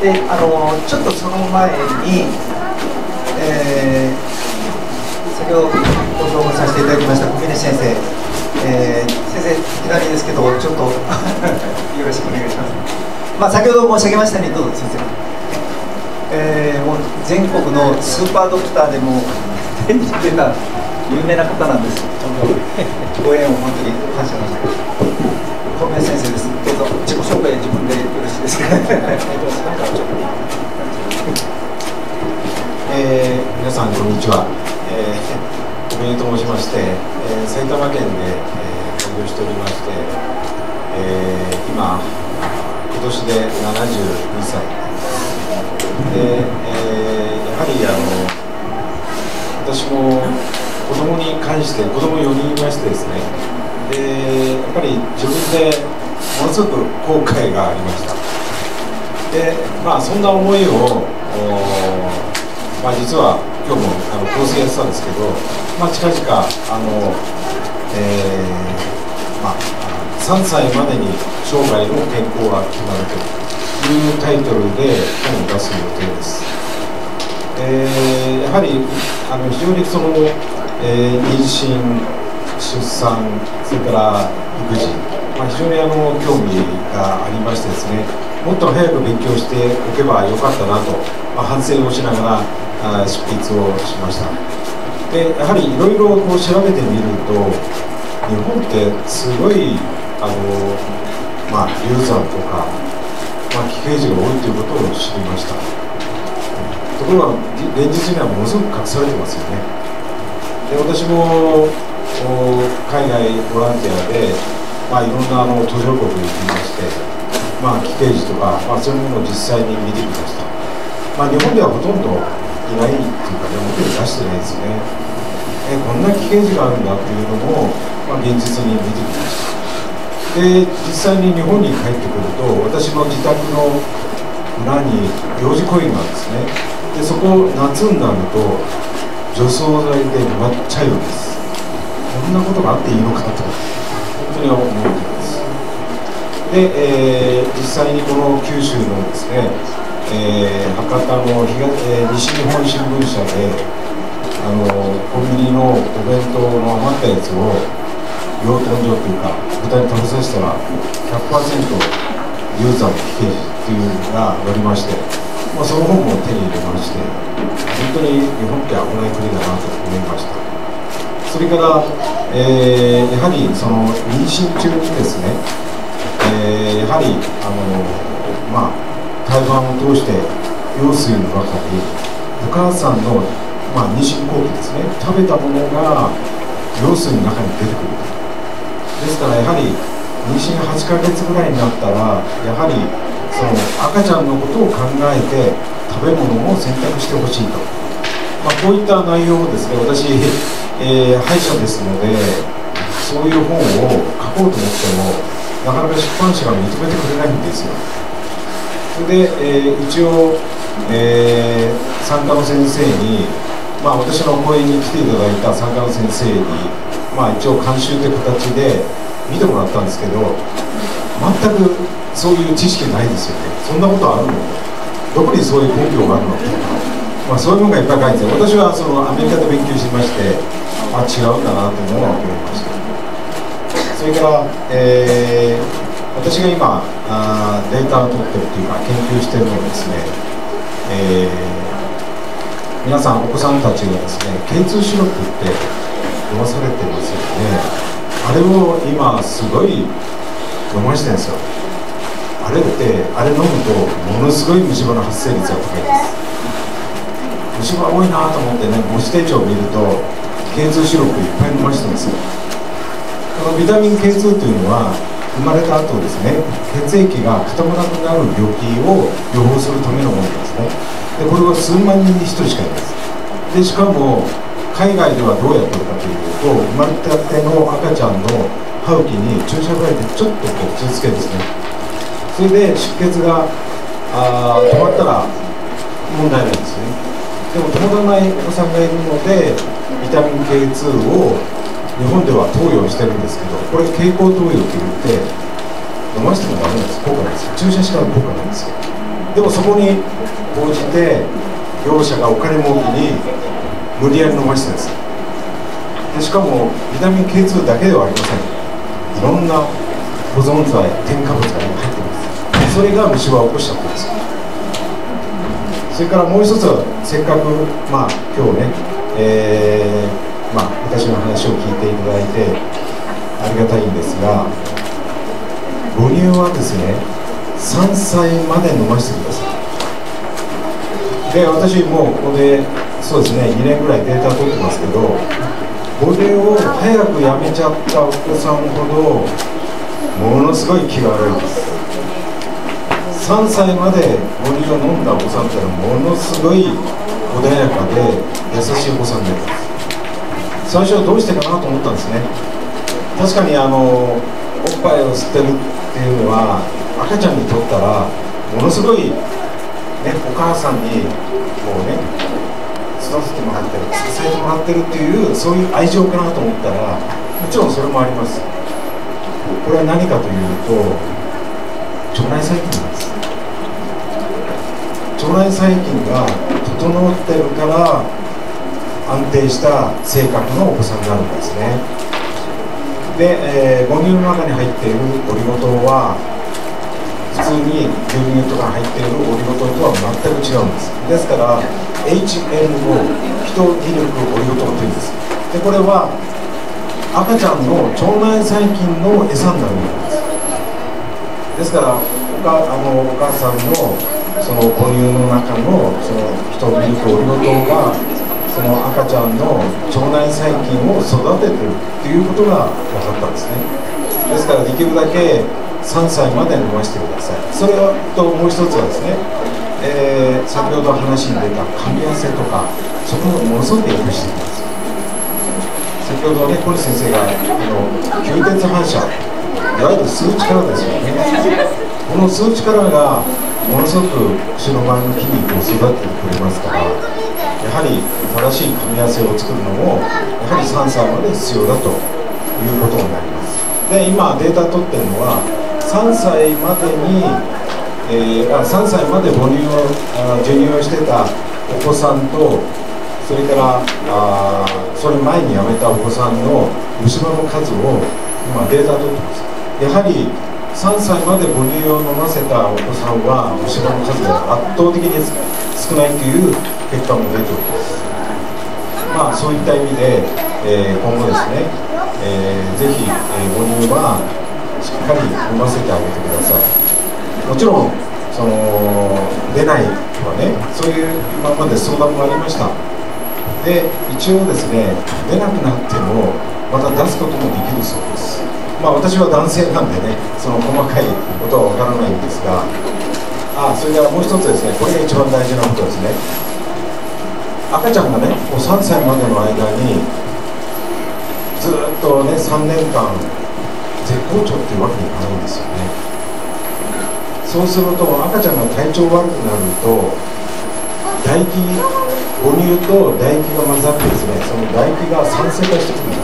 であのちょっとその前に、えー先ほどご紹介させていただきました小峰先生、えー先生いきなりですけどちょっと <laughs> よろしくお願いします、まあ、先ほど申し上げましたようにどうぞ先生。えーもう全国のスーパードクターでも手に入れた有名な方なんです。ご縁を本当に感謝しました。小林先生です。どうぞ。自己紹介自分でよろしいですか？えー、皆さんこんにちは、えー、小と申しまして、えー、埼玉県で、えー、開業しておりまして、えー、今今年で72歳。で、えー、やはりあの私も子供に関して子供4人いましてですねでやっぱり自分でものすごく後悔がありましたでまあそんな思いをまあ、実は今日もあの香水やってたんですけど、まあ、近々あの、えーまあ、3歳までに生涯の健康が決まるというタイトルで本を出す予定です。えー、やはりあの非常にその、えー、妊娠、出産、それから育児、まあ、非常にあの興味がありましてですね、もっと早く勉強しておけばよかったなと、まあ、反省をしながらあ執筆をしました。でやはりいろいろ調べてみると日本ってすごいあのまあ流産とか、まあ、奇形児が多いということを知りました。ところが現実にはものすごく隠されてますよね。で私も海外ボランティアで、まあ、いろんなあの途上国に行きまして、まあ、奇形児とか、まあ、そういうものを実際に見てきました、まあ、日本ではほとんどいないっていうかね表に出してないですね。えこんな危険児があるんだっていうのも、まあ、現実に見てきました。で実際に日本に帰ってくると私の自宅の裏に幼児公園があるんですね。でそこ夏になると除草剤で埋まっちゃうんです。こんなことがあっていいのかと本当に思ってます。で、えー、実際にこの九州のですねえー、博多の東、えー、西日本新聞社であのコンビニのお弁当の余ったやつを養豚場というか豚に食べさせたら100%流産危険っていうのが載りまして、まあ、その本も手に入れまして本当に日本って危ない国だなと思いました。それから、えー、やはりその妊娠中にですね、えー、やはりあのまあ胎盤を通して羊水の中にお母さんの、まあ、妊娠後期ですね食べたものが羊水の中に出てくるですからやはり妊娠8ヶ月ぐらいになったらやはりその赤ちゃんのことを考えて食べ物を選択してほしいと、まあ、こういった内容をですね私、えー、歯医者ですのでそういう本を書こうと思ってもなかなか出版社が認めてくれないんですよ。それで、えー、一応、えー、産科の先生に、まあ、私の講演に来ていただいた産科の先生に、まあ、一応監修という形で見てもらったんですけど全くそういう知識ないですよね。そんなことあるの？どこにそういう根拠があるの？まあ、そういうものがいっぱい書いてて私はそのアメリカで勉強しましてあ違うんだなというのは思いました。それから、えー私が今あデータを取ってるというか研究してるのはですね、えー、皆さんお子さんたちがですね K2 シロップって飲まされてますよね。あれを今すごい飲ましてるんですよ。あれってあれ飲むとものすごい虫歯の発生率が高いです。虫歯多いなと思ってね母子手帳を見ると K2 シロップいっぱい飲ましてるんですよ。このビタミン K2 というのは生まれた後ですね血液が固まらなくなる病気を予防するためのものですね。でこれは数万人に1人しかいないです。でしかも海外ではどうやってるかというと生まれたての赤ちゃんの歯茎に注射剤でちょっとこう傷つけですね。それで出血があ止まったら問題ないんですね。でも止まらないお子さんがいるのでビタミン K2 を日本では投与してるんですけどこれ経口投与って言って飲ませてもダメなんです。効果ないです注射しか効果ないんですよ。でもそこに応じて業者がお金儲けに無理やり飲ませてるんです。でしかもビタミン K2 だけではありません。いろんな保存剤添加物が入ってますそれが虫歯を起こしたことです。それからもう一つはせっかく、まあ、今日ね、えー、まあ、私の話を聞いていただいてありがたいんですが母乳はですね3歳まで飲ませてください。で私もうここでそうですね2年ぐらいデータ取ってますけど母乳を早くやめちゃったお子さんほどものすごい気が悪いです。3歳まで母乳を飲んだお子さんっていうのはものすごい穏やかで優しいお子さんで最初はどうしてかなと思ったんですね。確かにあのおっぱいを吸ってるっていうのは赤ちゃんにとったらものすごい、ね、お母さんにこうね育ててもらってる支えてもらってるっていうそういう愛情かなと思ったらもちろんそれもあります。これは何かというと腸内細菌。内細菌が整ってるから安定した性格のお子さんになるんですね。で、えー、母乳の中に入っているオリゴ糖は普通に牛乳とか入っているオリゴ糖とは全く違うんです。ですから HNO 人気力オリゴ糖というんです。でこれは赤ちゃんの腸内細菌の餌になるんです。ですからおかあのお母さんのその母乳の中のその人ミルクオリゴ糖がその赤ちゃんの腸内細菌を育ててるっていうことが分かったんですね。ですからできるだけ3歳まで飲ませてください。それともう一つはですね、えー、先ほど話に出た噛み合わせとかそこをものすごく良くしています。先ほどね小西先生があの吸鉄反射いわゆる吸う力ですよね。この吸う力がものすごく後ろ側の筋肉を育ててくれますからやはり正しい組み合わせを作るのもやはり3歳まで必要だということになります。で今データ取ってるのは3歳までに、えー、あ3歳まで母乳をあ授乳をしてたお子さんとそれからあそれ前に辞めたお子さんの虫歯の数を今データ取ってます。やはり3歳まで母乳を飲ませたお子さんは虫歯の数が圧倒的に少ないという結果も出ております。まあそういった意味で、えー、今後ですね、えー、ぜひ、えー、母乳はしっかり飲ませてあげてください。もちろんその出ないとかねそういう今まで相談もありました。で一応ですね出なくなってもまた出すこともできるそうです。まあ、私は男性なんでねその細かいことはわからないんですがあそれからもう一つですねこれが一番大事なことですね。赤ちゃんがねこう3歳までの間にずっとね3年間絶好調っていうわけにいかないんですよね。そうすると赤ちゃんが体調悪くなると唾液母乳と唾液が混ざってですねその唾液が酸性化してくるんです。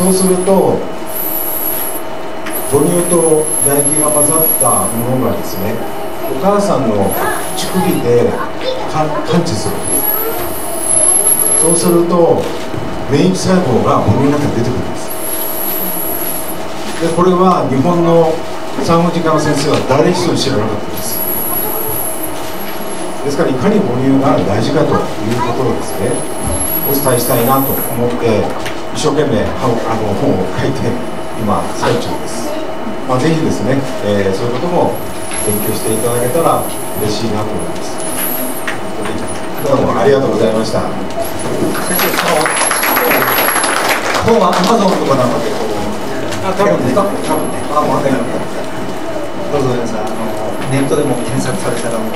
そうすると母乳と唾液が混ざったものがですねお母さんの乳首で感知する。そうすると免疫細胞が母乳の中に出てくるんです。でこれは日本の産婦人科の先生は誰一人知らなかったです。ですからいかに母乳が大事かということをですね。お伝えしたいなと思って一生懸命あの本を書いて今最中です、まあ、ぜひですね、えー、そういうことも勉強していただけたら嬉しいなと思います。どうもありがとうございました。先生その本はアマゾンとかなんかであ多分ね多分ね。あもうどうぞ皆さんあのネットでも検索されたらもう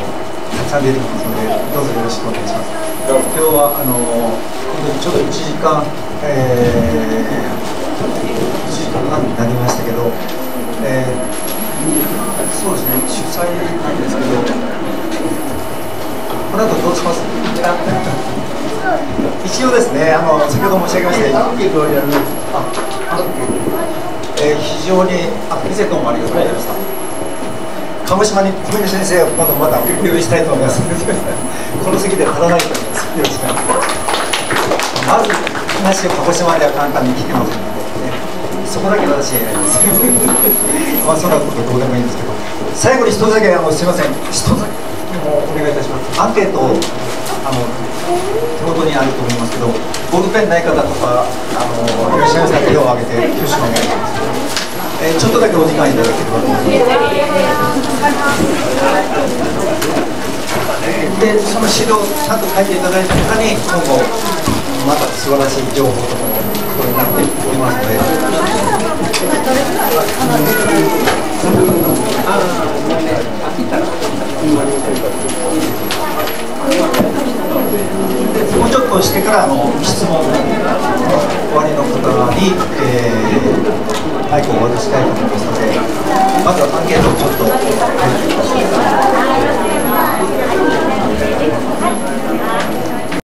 たくさん出てきますのでどうぞよろしくお願いします。今日はあのちょうど1時間えー、1時間半になりましたけど、えー、そうですね、主催なんですけど、この後どうします？一応ですね、あの先ほど申し上げました、えー、非常に、あ、以前どうもありがとうございました。鹿児島に小峰先生を今度またお呼びしたいと思います。この席で足らないと思います。よろしくお願いします。まず話を鹿児島では簡単に聞けますので、ね、そこだけ私は言えないですまあそんなことどうでもいいんですけど最後に一つだけあのすみません一つだけもうお願いいたしますアンケートをあの手元元にあると思いますけどボールペンない方とかあのいらっしゃいましたら手を挙げて挙手お願いします、えーちょっとだけお時間いただければと思いますでその資料をちゃんと書いていただいた方に今後また素晴らしい情報とかもこれになっておりますのででもうちょっとしてからあの質問終わりの方に、えー、マイクを渡したいと思いますのでまずはアンケートをちょっと書い。